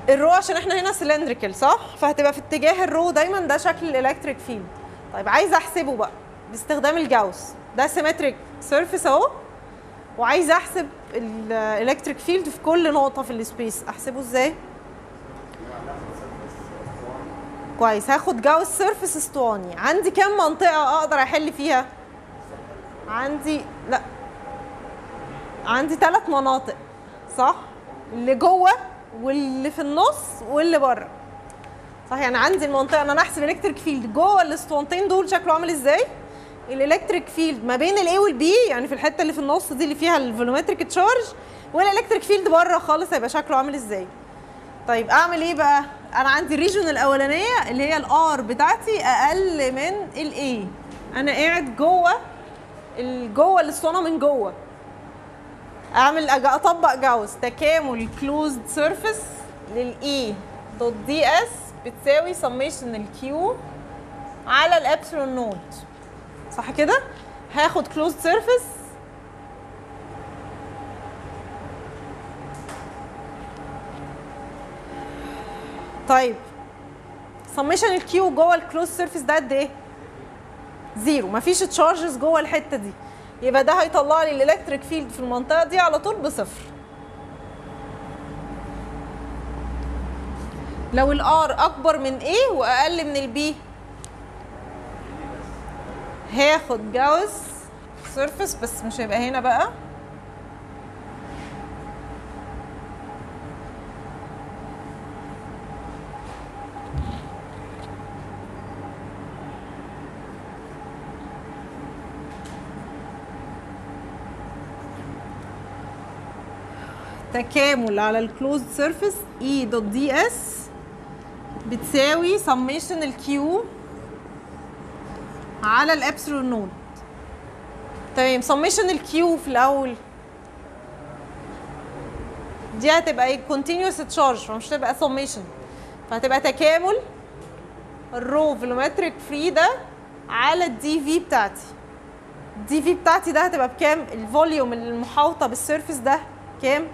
ال rho عشان إحنا هنا cylindrical صح؟ فهتبقى في اتجاه ال rho دايما ده شكل ال electric field طيب عايزه أحسبه بقى باستخدام الجاوس. ده symmetric surface أهو. وعايزه أحسب ال electric field في كل نقطة في ال space أحسبه إزاي؟ كويس. هاخد Gauss surface أسطواني. عندي كام منطقة أقدر أحل فيها؟ عندي لا. عندي ثلاث مناطق صح؟ اللي جوه واللي في النص واللي بره. صح؟ يعني عندي المنطقة ان أنا احسب electric field جوه الاسطوانتين دول شكله عامل إزاي؟ ال electric field ما بين ال a وال b يعني في الحتة اللي في النص دي اللي فيها ال volumetric charge وال electric field بره خالص هيبقى شكله عامل إزاي؟ طيب أعمل إيه بقى؟ أنا عندي ال region الأولانية اللي هي ال r بتاعتي أقل من ال a أنا قاعد جوه جوه الاسطوانه من جوة. أعمل أطبق جاوس تكامل closed surface لل E dot dS بتساوي summation ال Q على ال epsilon naught صح كده؟ هاخد closed surface طيب. سميشن الكيو جوه الكلوز سيرفيس ده قد إيه؟ zero. مفيش charges جوه الحتة دي. يبقى ده هيطلع لي ال electric field في المنطقة دي على طول بصفر. لو ال r أكبر من a وأقل من ال b هاخد Gauss surface بس مش هيبقى هنا بقى. تكامل على ال closed surface E dot dS بتساوي summation ال Q على ال epsilon naught تمام summation ال Q في الأول. دي هتبقى إيه؟ continuous charge فمش هتبقى سميشن فهتبقى تكامل ال rho volumetric free ده على ال dV بتاعتي. ال dV بتاعتي ده هتبقى بكام؟ ال volume المحاوطة بال surface ده كام؟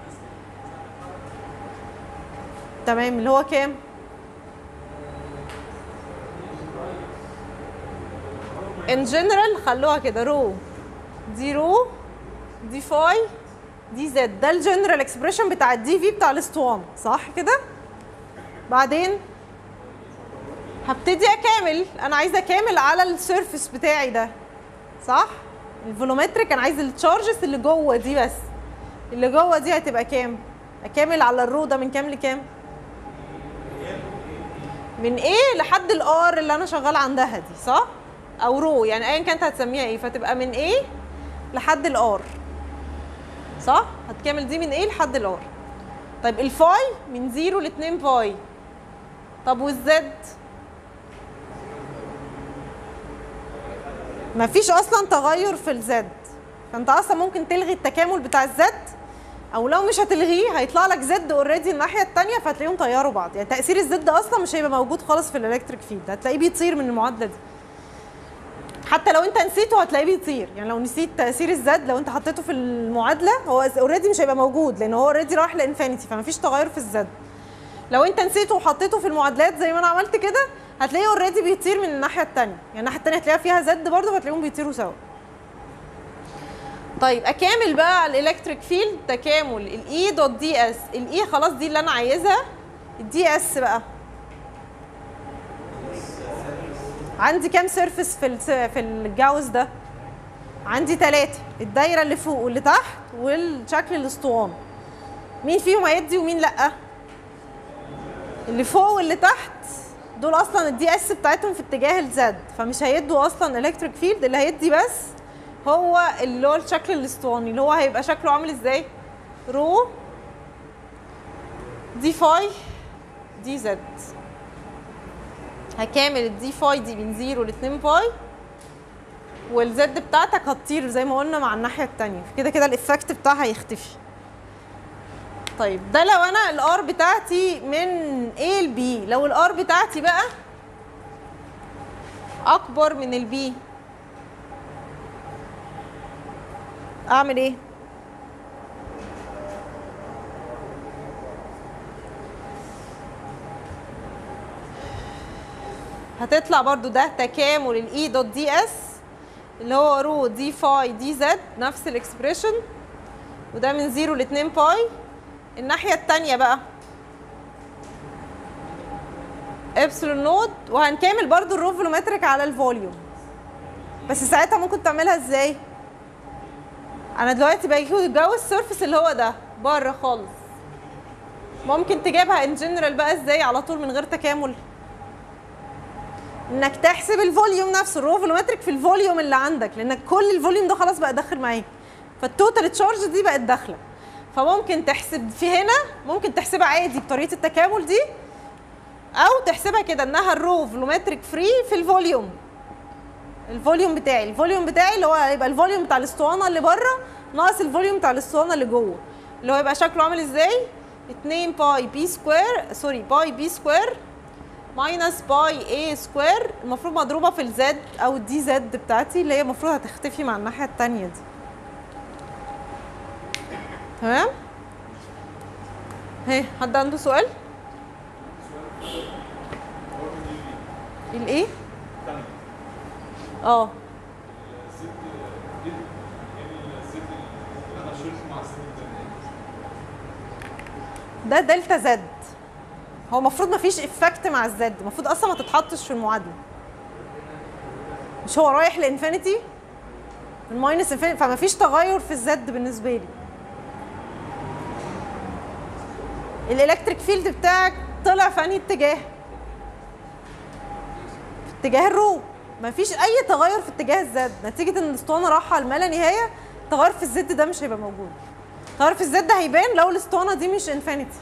تمام اللي هو كام؟ in general خلوها كده rho. d rho d phi dz. ده ال general expression بتاع ال dV بتاع الاسطوانه صح كده؟ بعدين هبتدي أكامل. أنا عايزة أكامل على ال surface بتاعي ده. صح؟ ال volumetric أنا عايز ال charges اللي جوه دي بس. اللي جوه دي هتبقى كام؟ أكامل على ال rho ده من كام لكام؟ من A لحد ال R اللي أنا شغال عندها دي صح؟ أو rho يعني ايا كانت هتسميها إيه فتبقى من A لحد ال R صح؟ هتكمل دي من A لحد ال R. طيب ال phi من 0 ل 2 pi طب وال Z؟ مفيش أصلا تغير في ال Z. فأنت أصلا ممكن تلغي التكامل بتاع ال Z أو لو مش هتلغيه هيطلع لك Z already الناحية الثانية فهتلاقيهم طيروا بعض. يعني تأثير ال Z أصلا مش هيبقى موجود خالص في ال electric field هتلاقيه بيطير من المعادلة دي. حتى لو انت نسيته هتلاقيه بيطير. يعني لو نسيت تأثير ال Z لو انت حطيته في المعادلة هو already مش هيبقى موجود لأن هو already راح ل infinity فمفيش تغير في ال Z. لو انت نسيته وحطيته في المعادلات زي ما أنا عملت كده هتلاقيه already بيطير من الناحية الثانية يعني الناحية الثانية هتلاقيها فيها Z برضه هتلاقيهم بيطيروا سوا. طيب أكامل بقى على ال electric field تكامل. ال E dot dS ال E خلاص دي اللي أنا عايزها. ال dS بقى. عندي كام surface في في الجوز ده؟ عندي ثلاثة الدايرة اللي فوق واللي تحت والشكل الأسطوانة. مين فيهم هيدي ومين لأ؟ اللي فوق واللي تحت دول أصلا ال dS بتاعتهم في اتجاه ال Z فمش هيدوا أصلا electric field اللي هيدي بس هو اللي هو الشكل الاسطواني اللي هو هيبقى شكله عامل إزاي؟ rho d phi dz هكامل الدي فاي دي من 0 ل 2 pi وال Z بتاعتك هتطير زي ما قلنا مع الناحية التانية. كده كده ال effect بتاعها هيختفي. طيب ده لو أنا ال R بتاعتي من A ل B. لو ال R بتاعتي بقى أكبر من ال B اعمل إيه هتطلع برضو ده تكامل ال E dot dS اللي هو rho d phi dz نفس ال expression وده من 0 ل 2 pi الناحية التانية بقى. epsilon naught وهنكمل برضو ال rho volumetric على ال volume. بس ساعتها ممكن تعملها إزاي؟ أنا دلوقتي باجي ال Gauss surface اللي هو ده بره خالص. ممكن تجيبها in general بقى إزاي؟ على طول من غير تكامل. إنك تحسب ال volume نفسه ال rho volumetric في ال volume اللي عندك لأنك كل ال volume ده خلاص بقى داخل معاك. فال total charge دي بقت داخلة. فممكن تحسب في هنا ممكن تحسبها عادي بطريقة التكامل دي أو تحسبها كده إنها الرو فولومتريك فري في الفوليوم. الفوليوم بتاعي. الفوليوم بتاعي اللي هو هيبقى ال volume بتاع الاسطوانة اللي بره ناقص ال volume بتاع الاسطوانة اللي جوه. اللي هو يبقى شكله عامل إزاي؟ 2 pi B square sorry pi B square minus pi A square المفروض مضروبة في ال Z أو ال dz بتاعتي اللي هي المفروض هتختفي مع الناحية التانية دي. تمام؟ هي حد عنده سؤال؟ الايه آه. ده delta Z هو المفروض مفيش effect مع ال Z المفروض أصلا ما تتحطش في المعادلة. مش هو رايح ل infinity؟ ال minus infinity. فمفيش تغير في ال Z بالنسبة لي. ال electric field بتاعك طلع في أنهي اتجاه؟ في اتجاه ال rho. مفيش أي تغير في اتجاه ال Z. نتيجة إن الأسطوانة رايحه لما لا نهاية تغير في ال Z ده مش هيبقى موجود. تغير في ال Z هيبان لو الأسطوانة دي مش infinity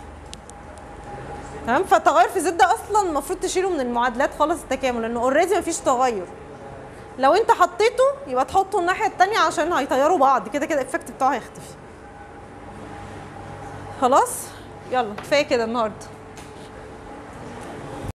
تمام؟ فالتغير في ال Z ده أصلا المفروض تشيله من المعادلات خالص التكامل لأنه already مفيش تغير. لو أنت حطيته يبقى تحطه الناحية التانية عشان هيطيروا بعض. كده كده الافكت بتاعه هيختفي. خلاص؟ يلا كفاية كده النهارده.